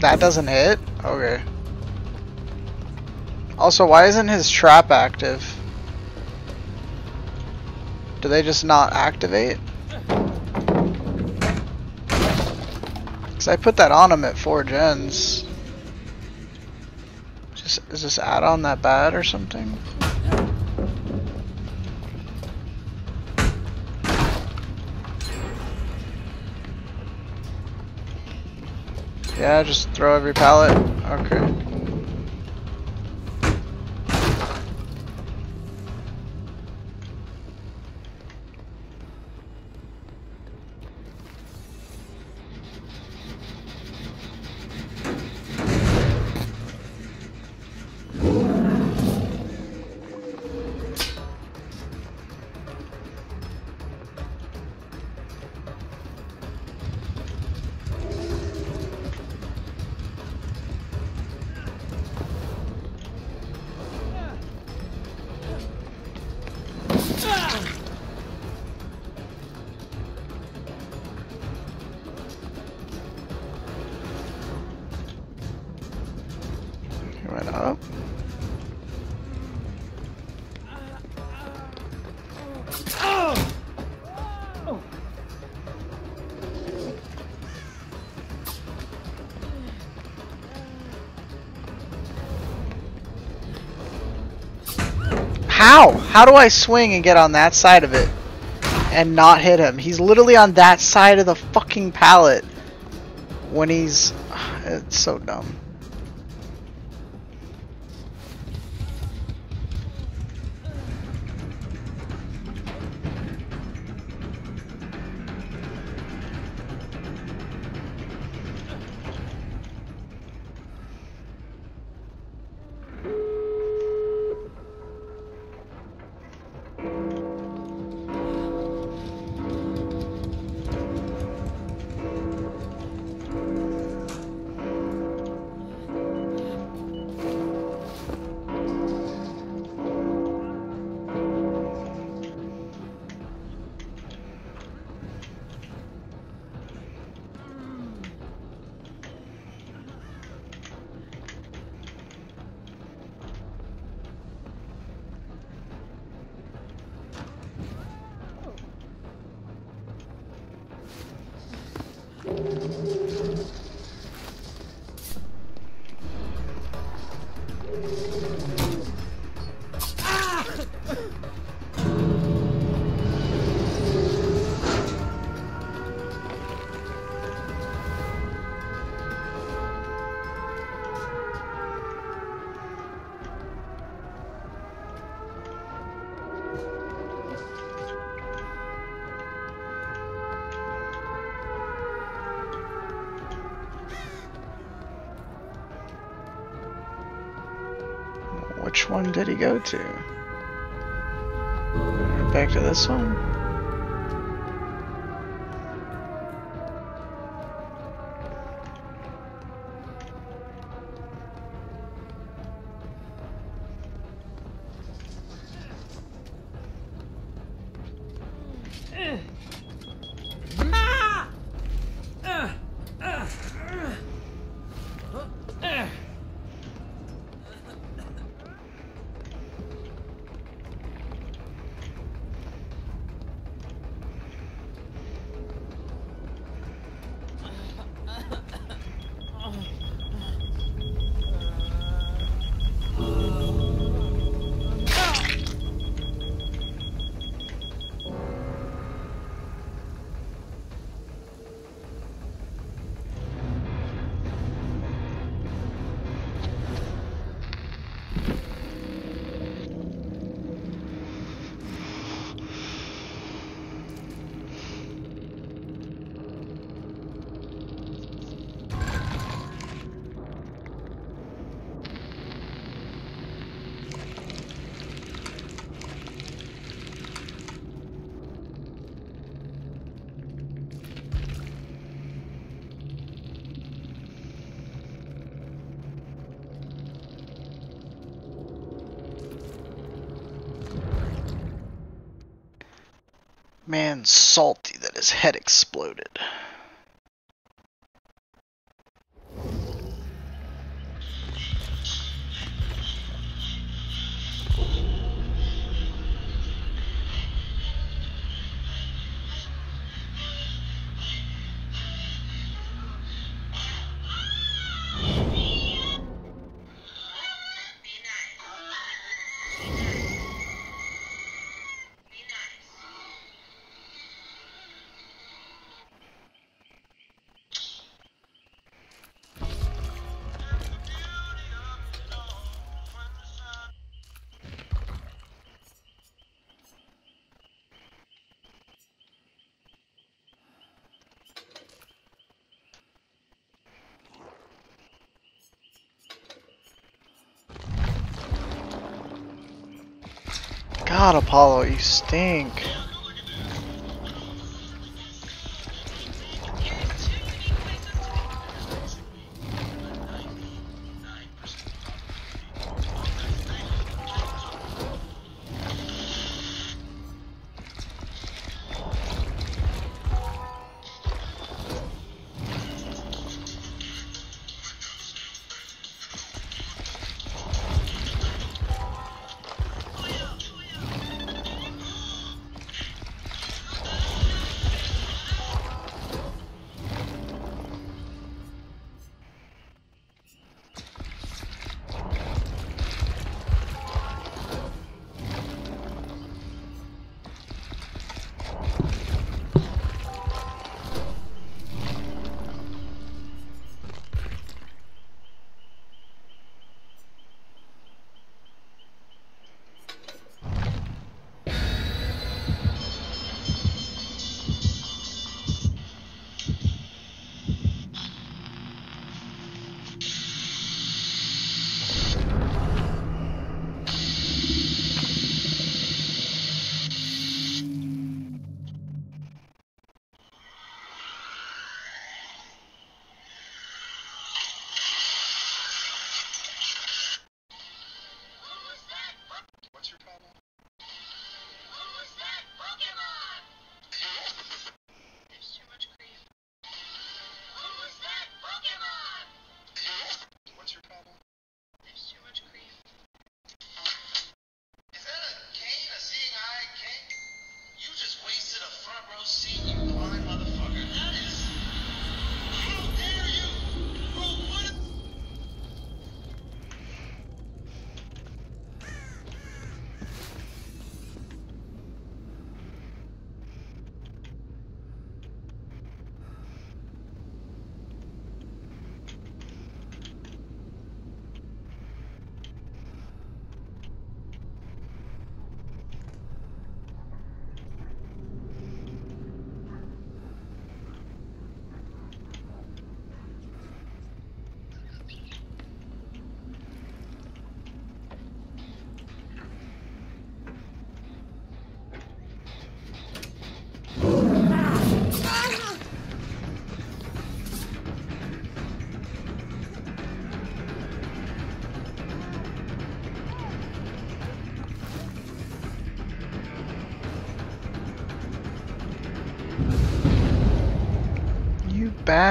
That doesn't hit? Okay. Also, why isn't his trap active? Do they just not activate? Cause I put that on him at four gens. Is this add-on that bad or something? Yeah, just throw every pallet. Okay. How? Do I swing and get on that side of it and not hit him? He's literally on that side of the fucking pallet when he's. [sighs] It's so dumb. Did he go to? Back to this one? Head exploded. God, Apollo, you stink.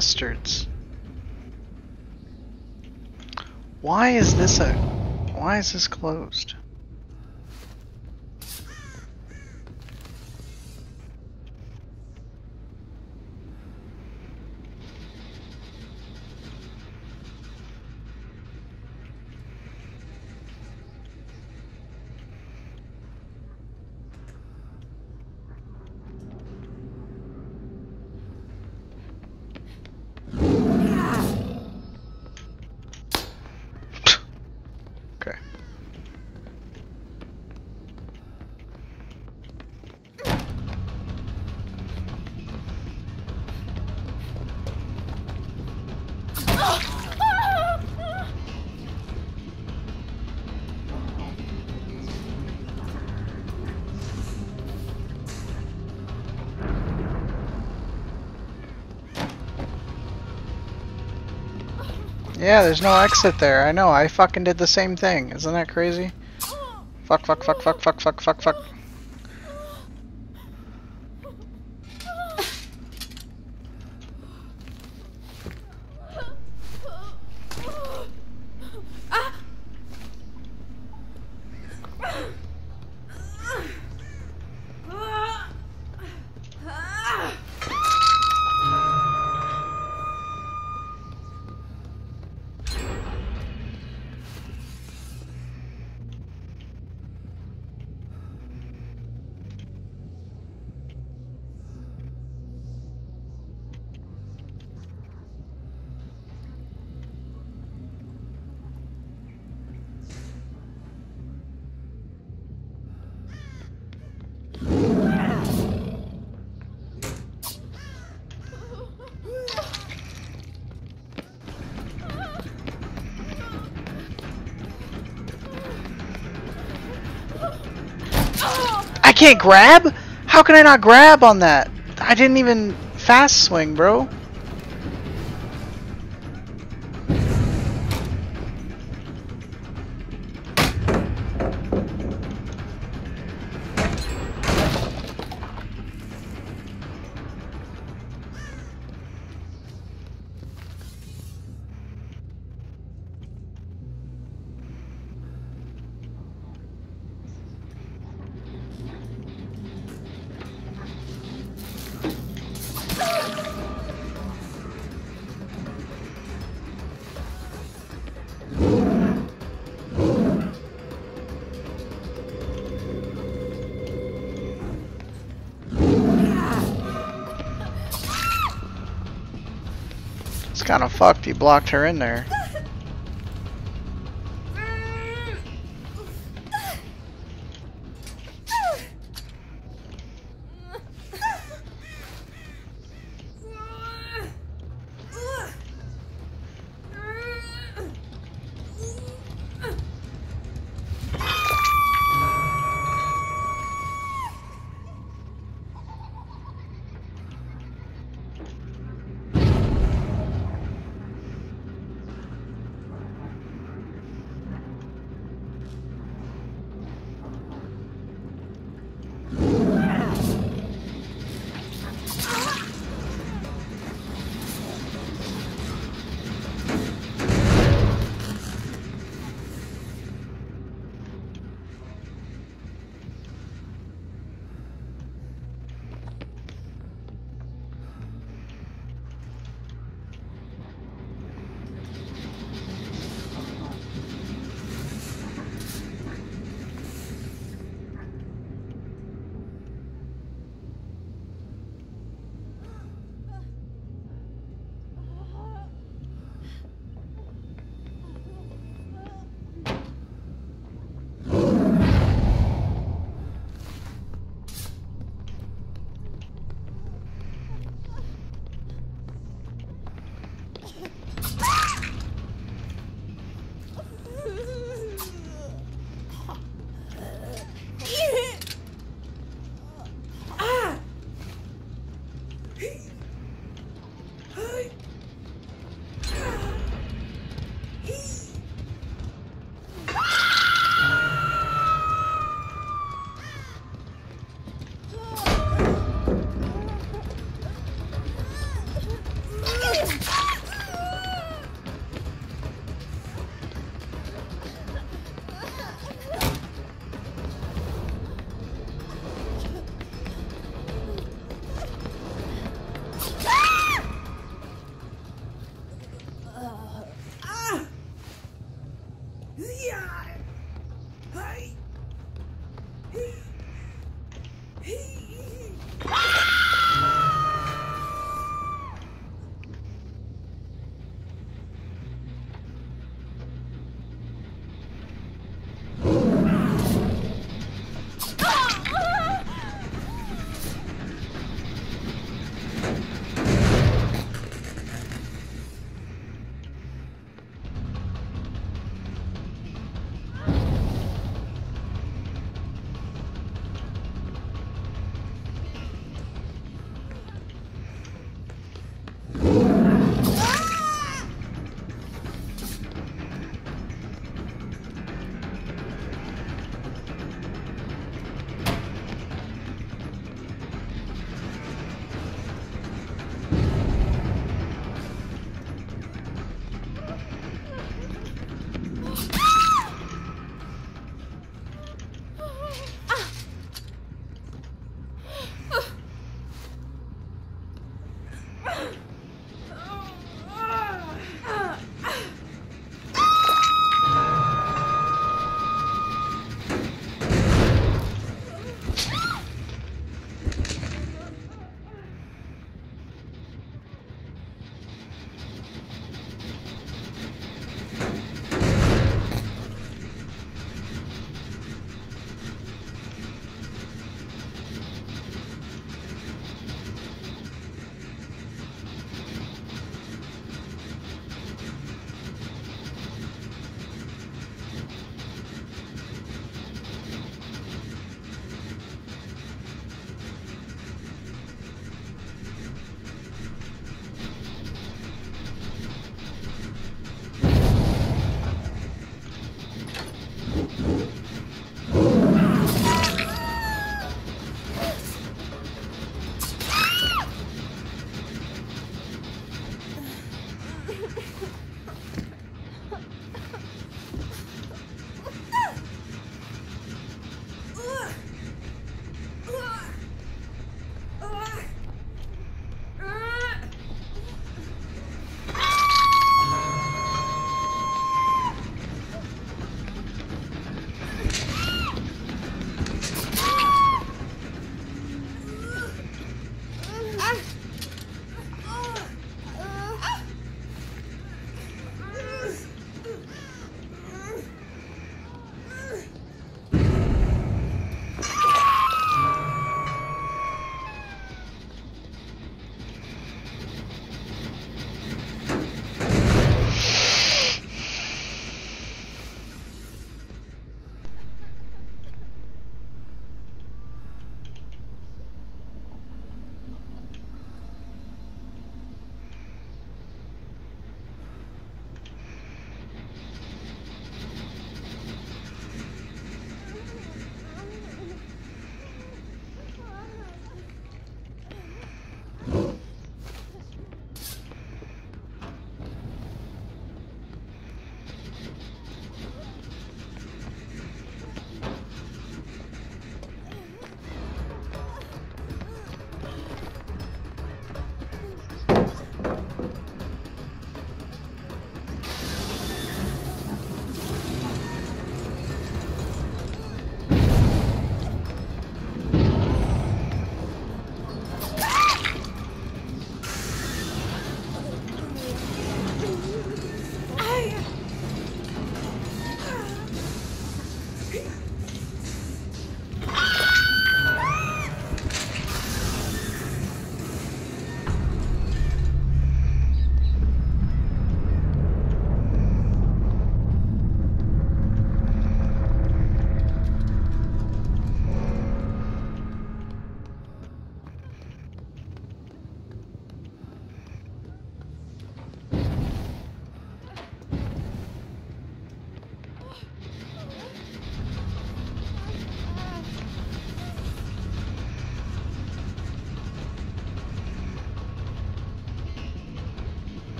Bastards. Why is this a... Why is this closed? Yeah, there's no exit there. I know. I fucking did the same thing. Isn't that crazy? Fuck, fuck, fuck, fuck, fuck, fuck, fuck, fuck. Can't grab? How can I not grab on that? I didn't even fast swing, bro. It's kind of fucked. He blocked her in there.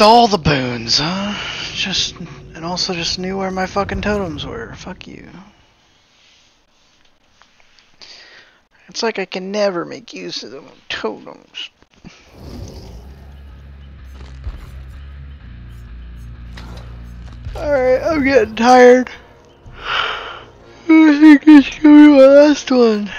All the boons, huh? Just and also just knew where my fucking totems were. Fuck you. It's like I can never make use of them totems. Alright, I'm getting tired. I think this should be my last one.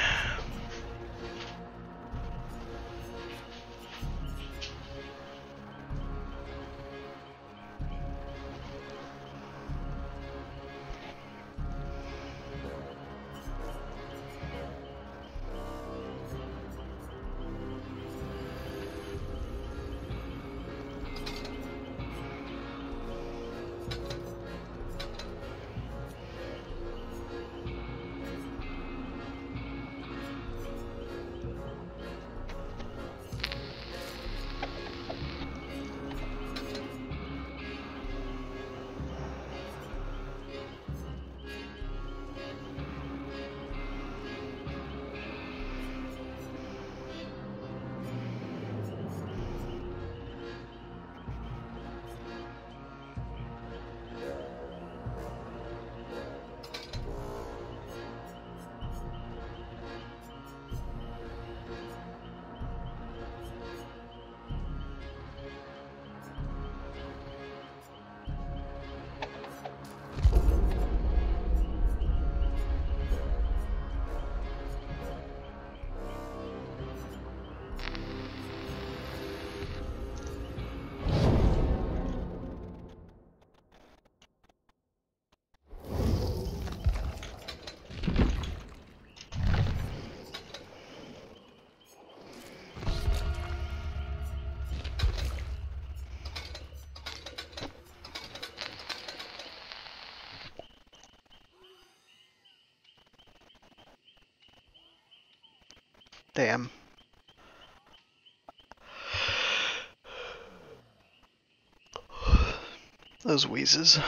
Those wheezes.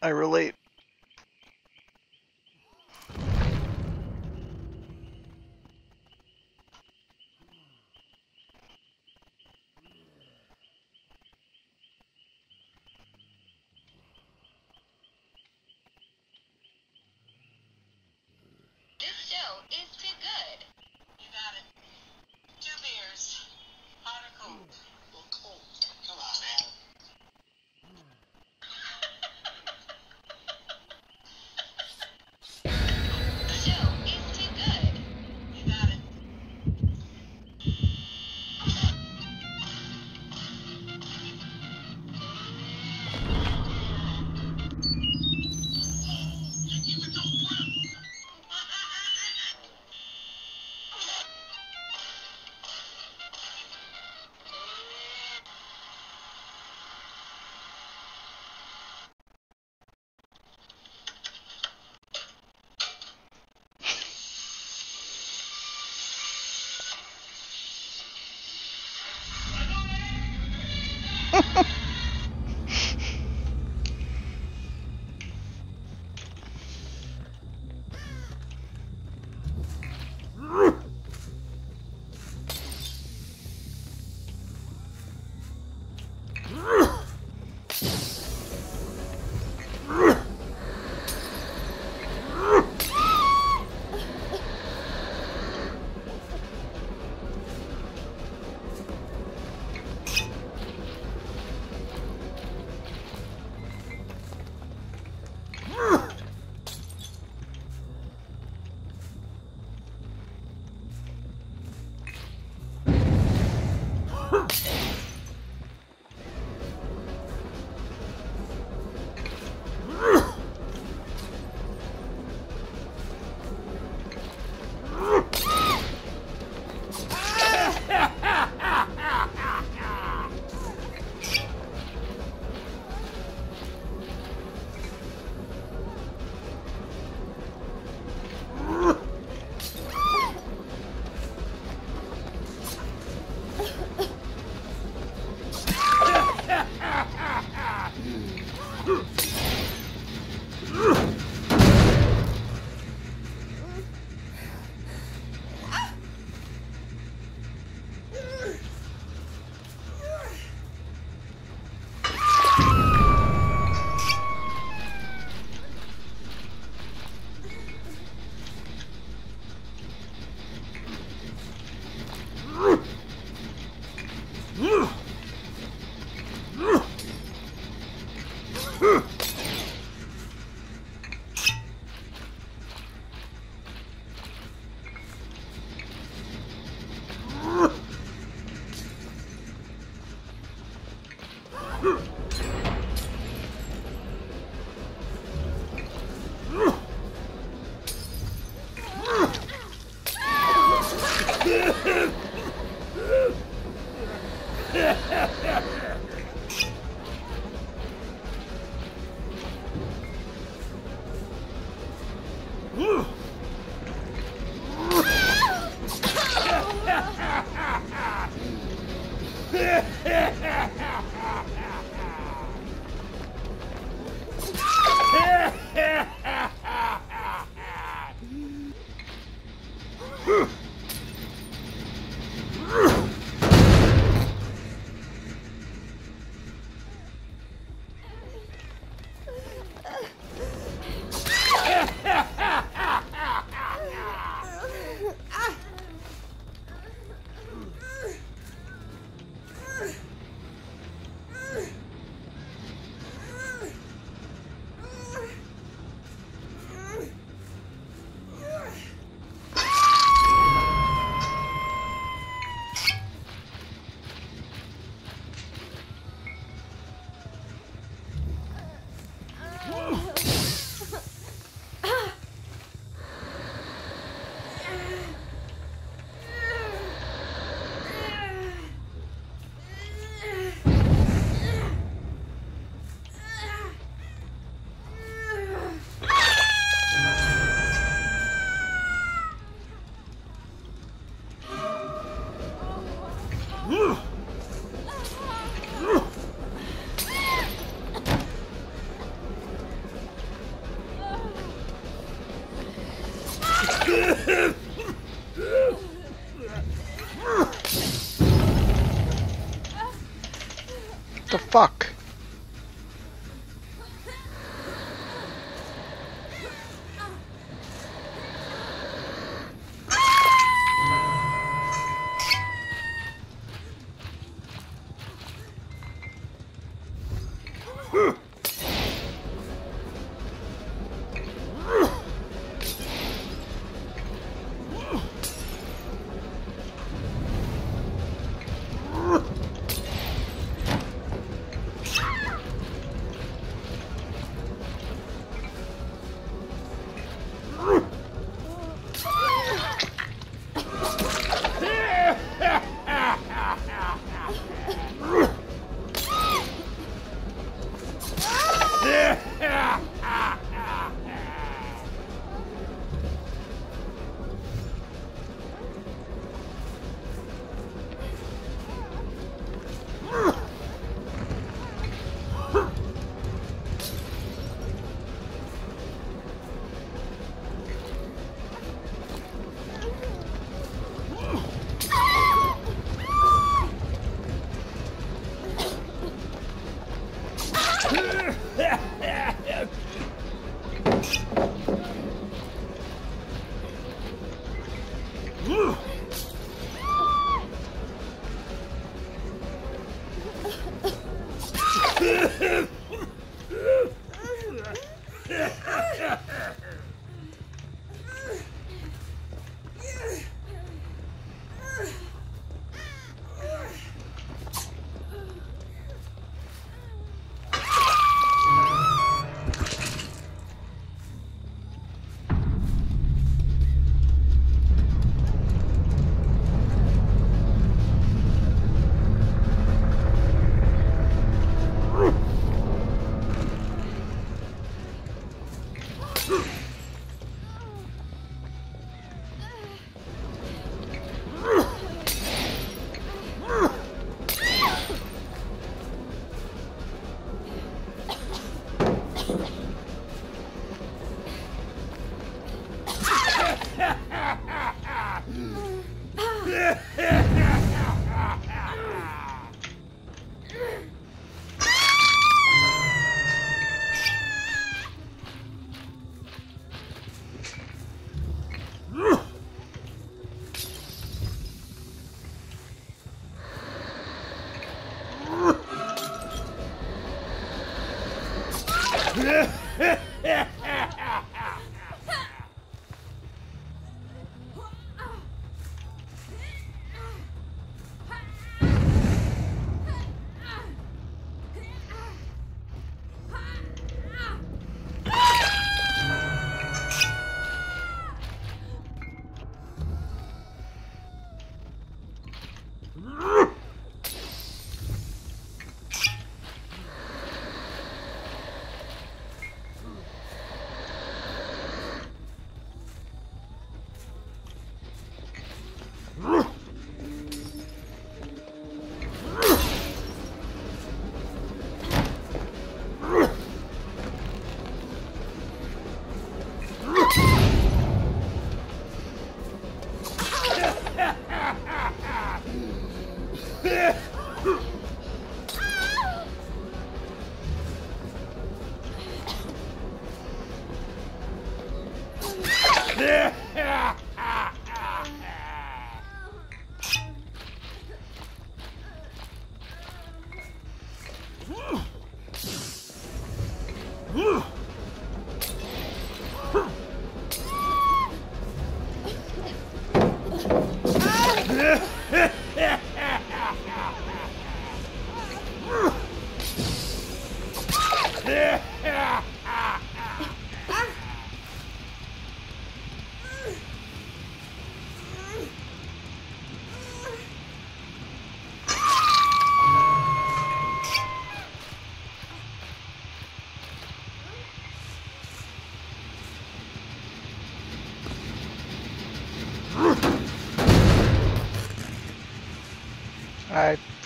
I relate.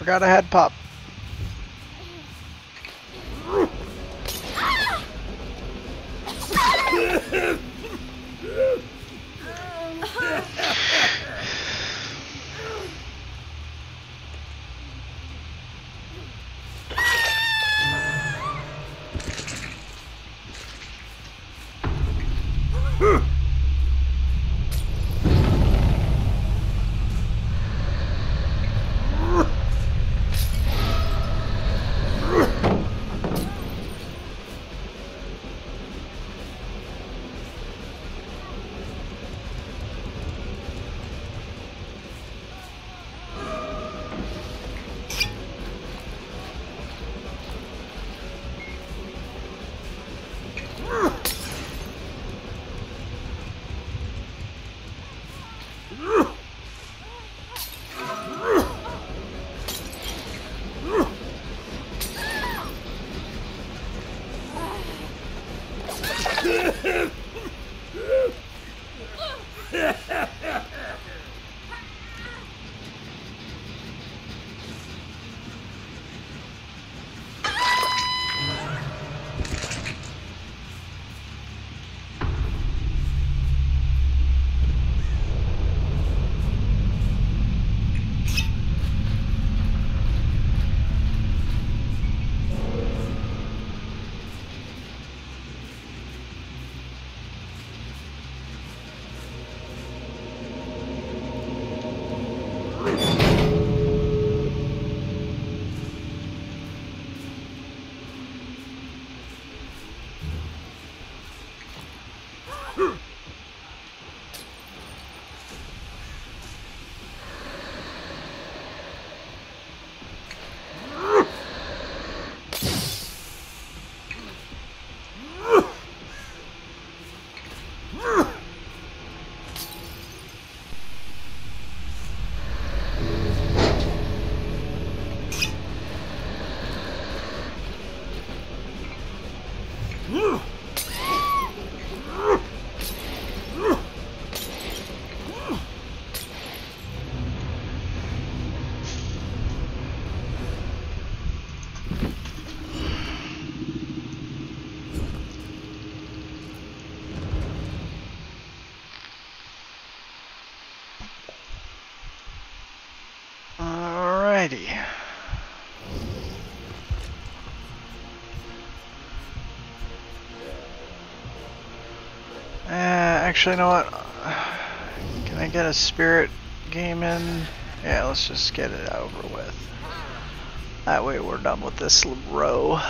Forgot I had pop. Actually, you know what? Can I get a spirit game in? Yeah, let's just get it over with. That way we're done with this row.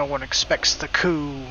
No one expects the coup.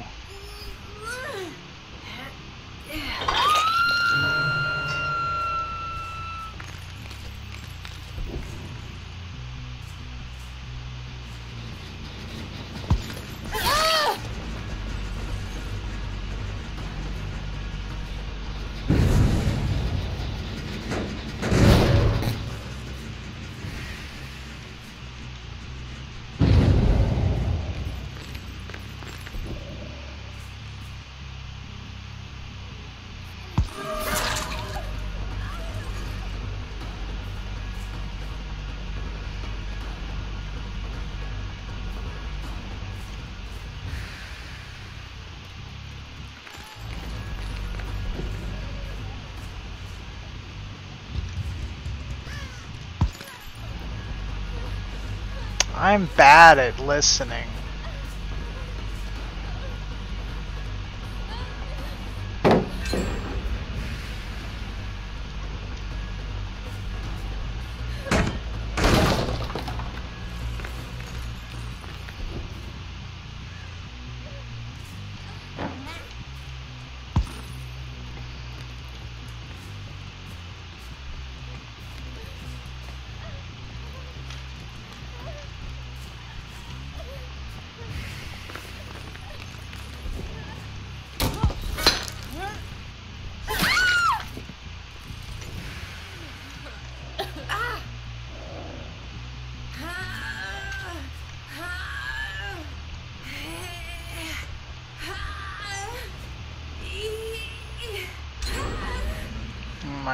I'm bad at listening.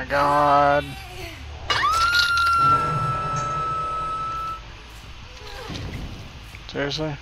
God. Seriously?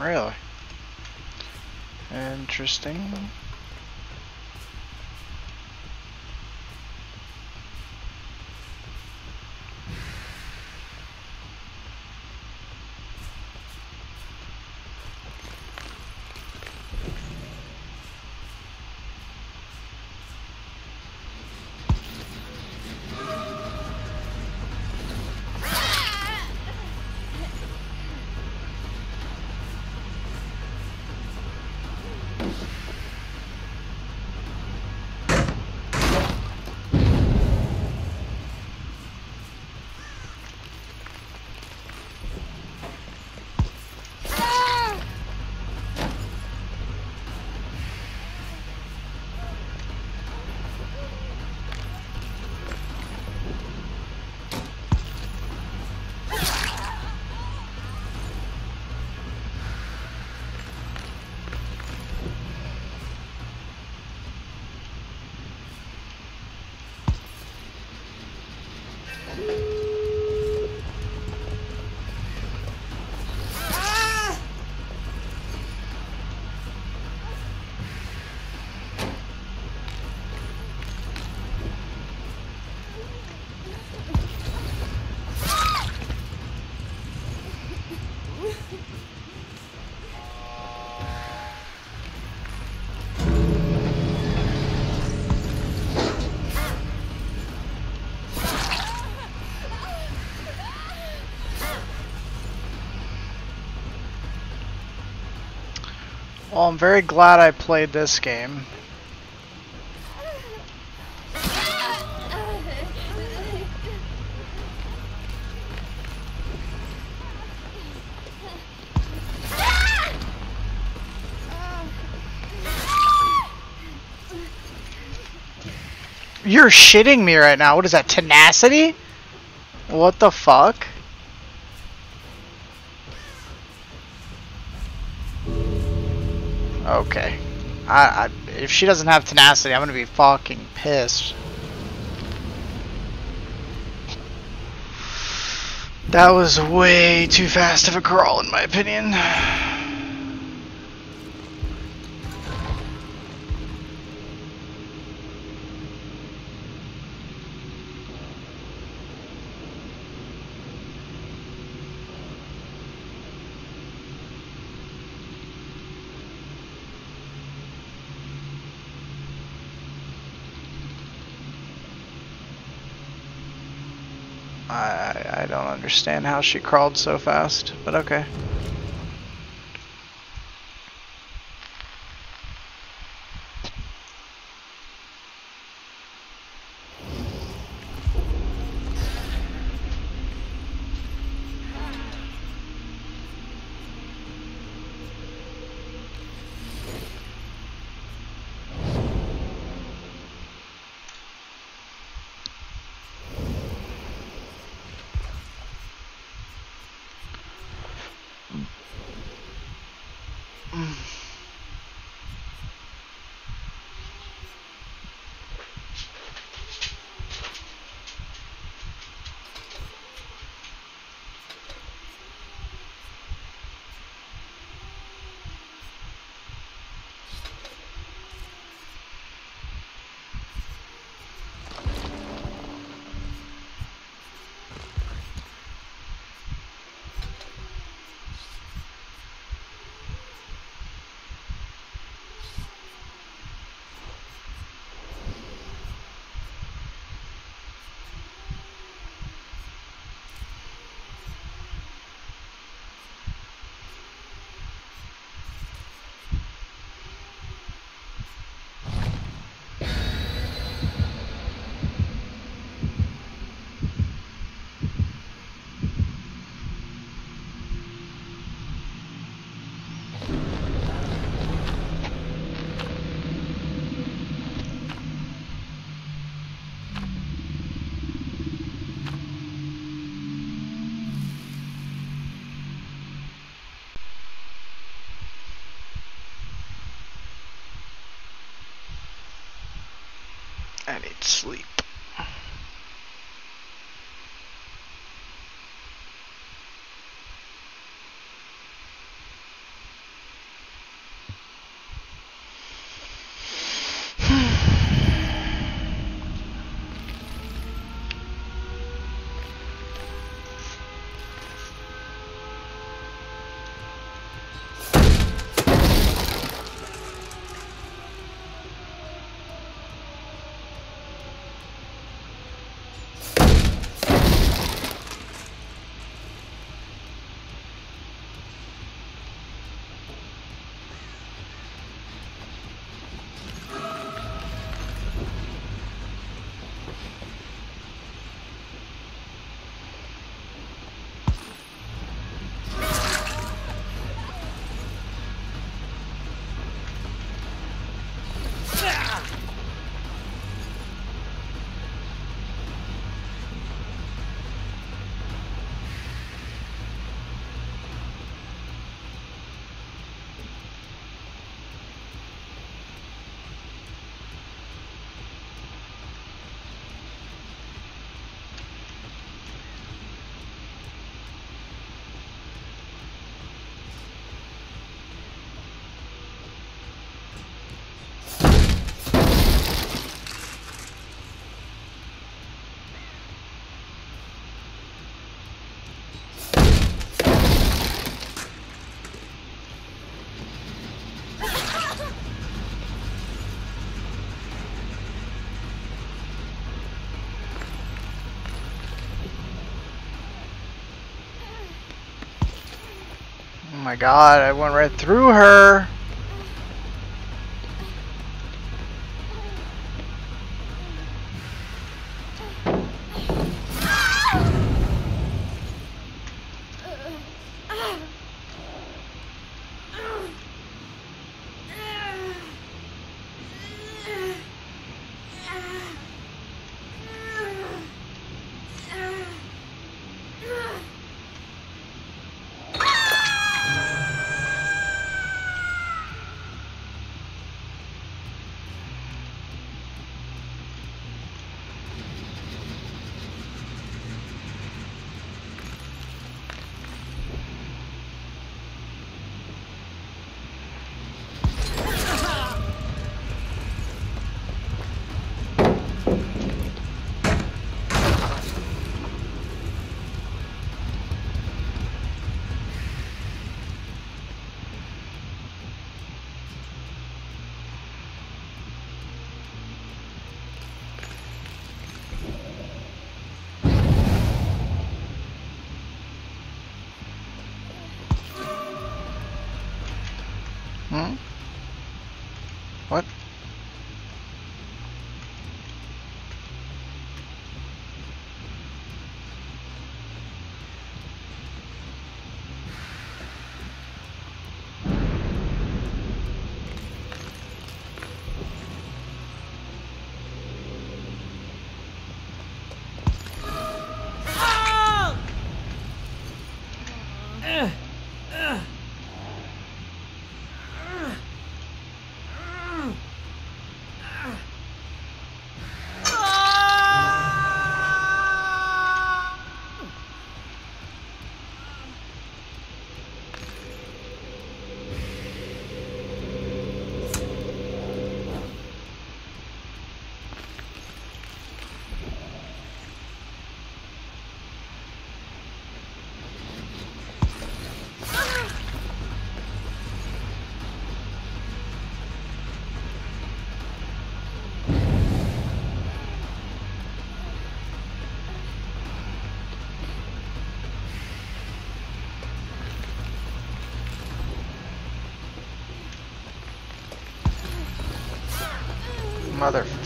Really? Interesting. Well, I'm very glad I played this game. You're shitting me right now. What is that, tenacity? What the fuck? I, I if she doesn't have tenacity, I'm gonna be fucking pissed. That was way too fast of a crawl, in my opinion. I I don't understand how she crawled so fast, but okay. My god, I went right through her.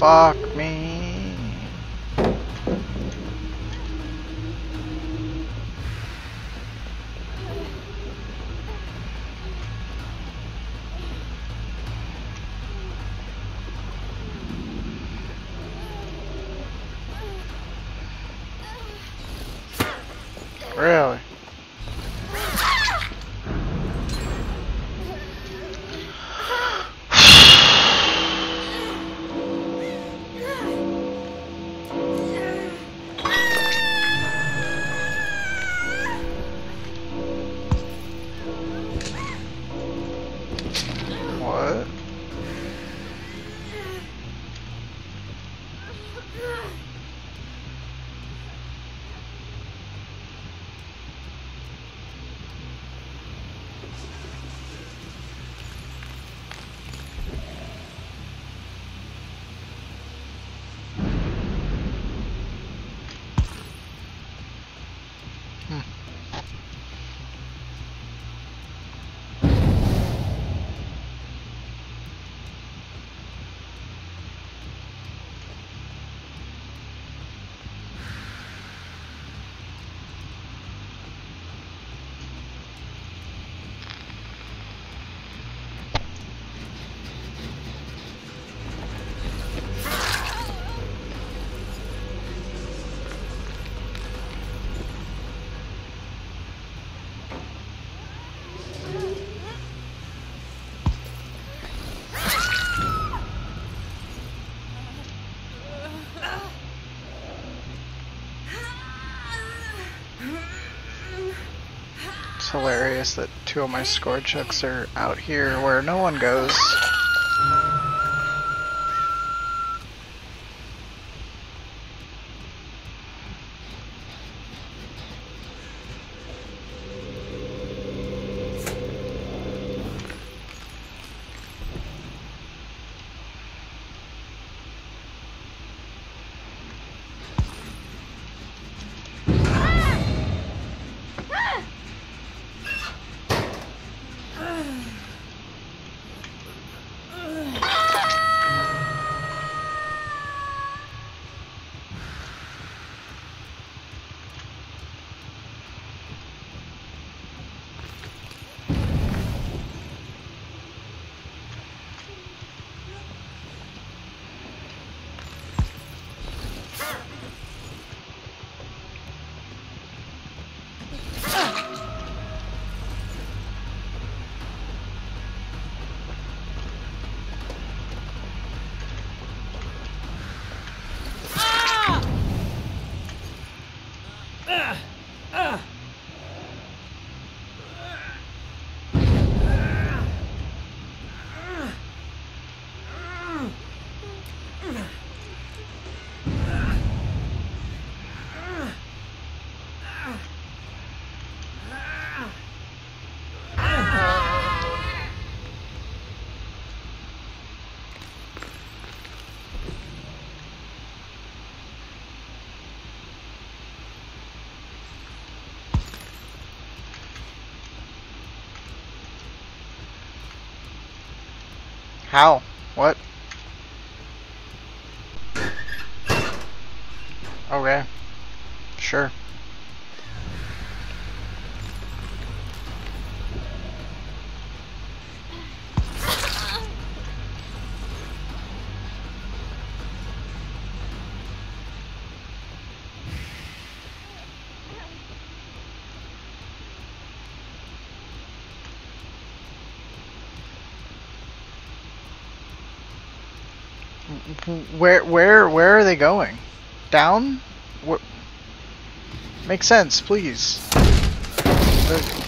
Motherfuck me. Hilarious that two of my scourge hooks are out here where no one goes. How? What? Okay. Sure. Where where where are they going? Down? What? Makes sense, please. Uh,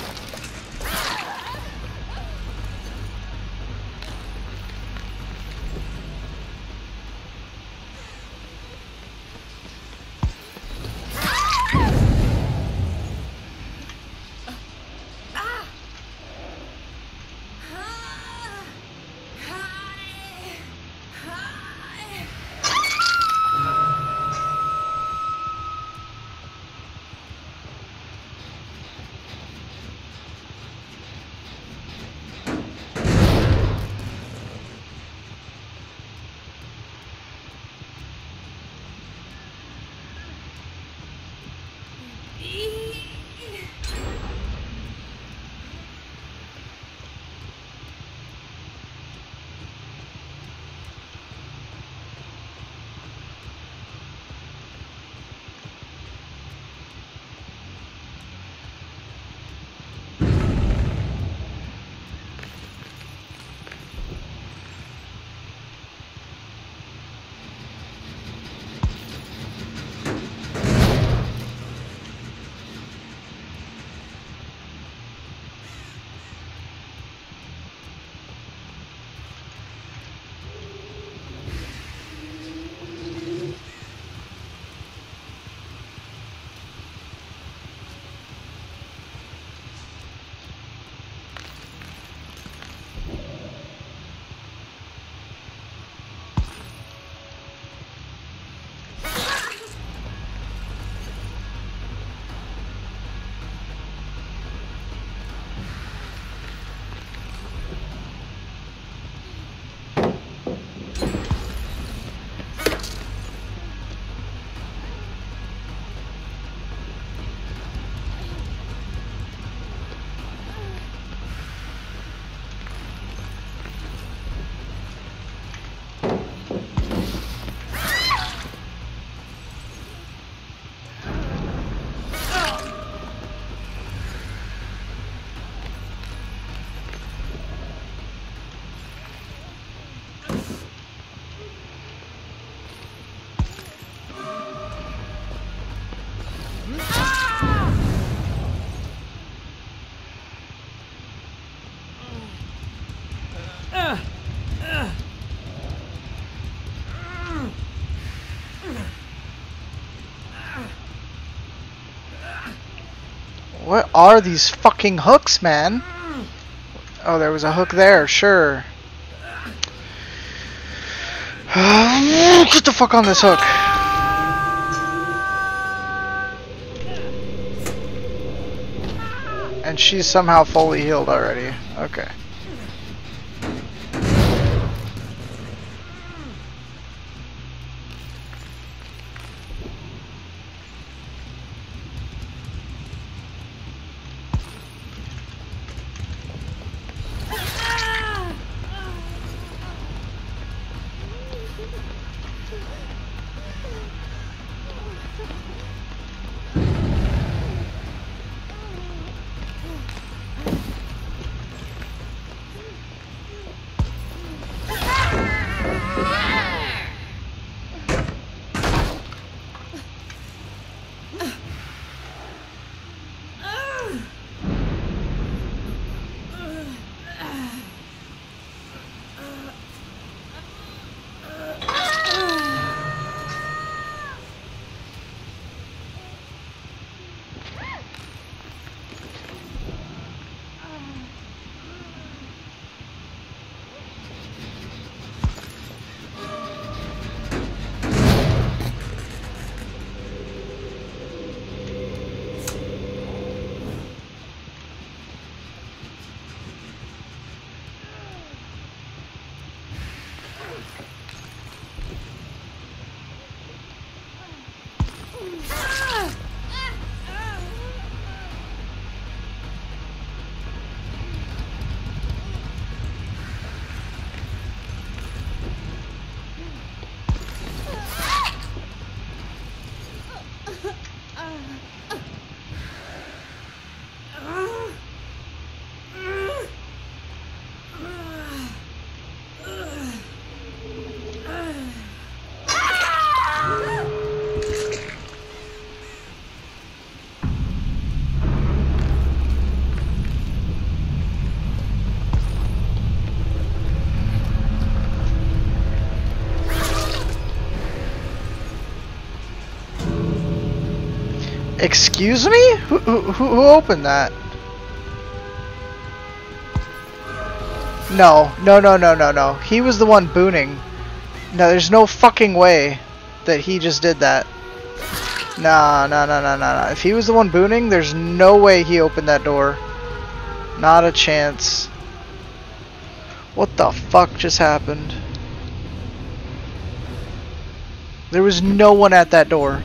are these fucking hooks, man? Oh, there was a hook there, sure. [sighs] Get the fuck on this hook. And she's somehow fully healed already. Okay. Excuse me? Who, who, who opened that? No, no, no, no, no, no. He was the one booning. No, there's no fucking way that he just did that. Nah, nah, nah, nah, nah, nah. If he was the one booning, there's no way he opened that door. Not a chance. What the fuck just happened? There was no one at that door.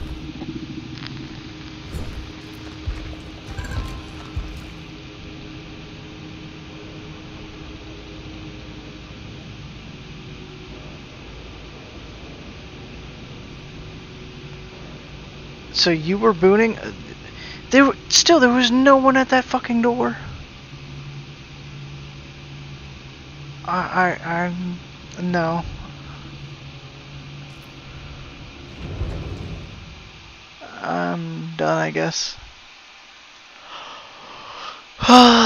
So you were booning? Uh, There still there was no one at that fucking door. I I I'm no. I'm done, I guess. [sighs] [sighs]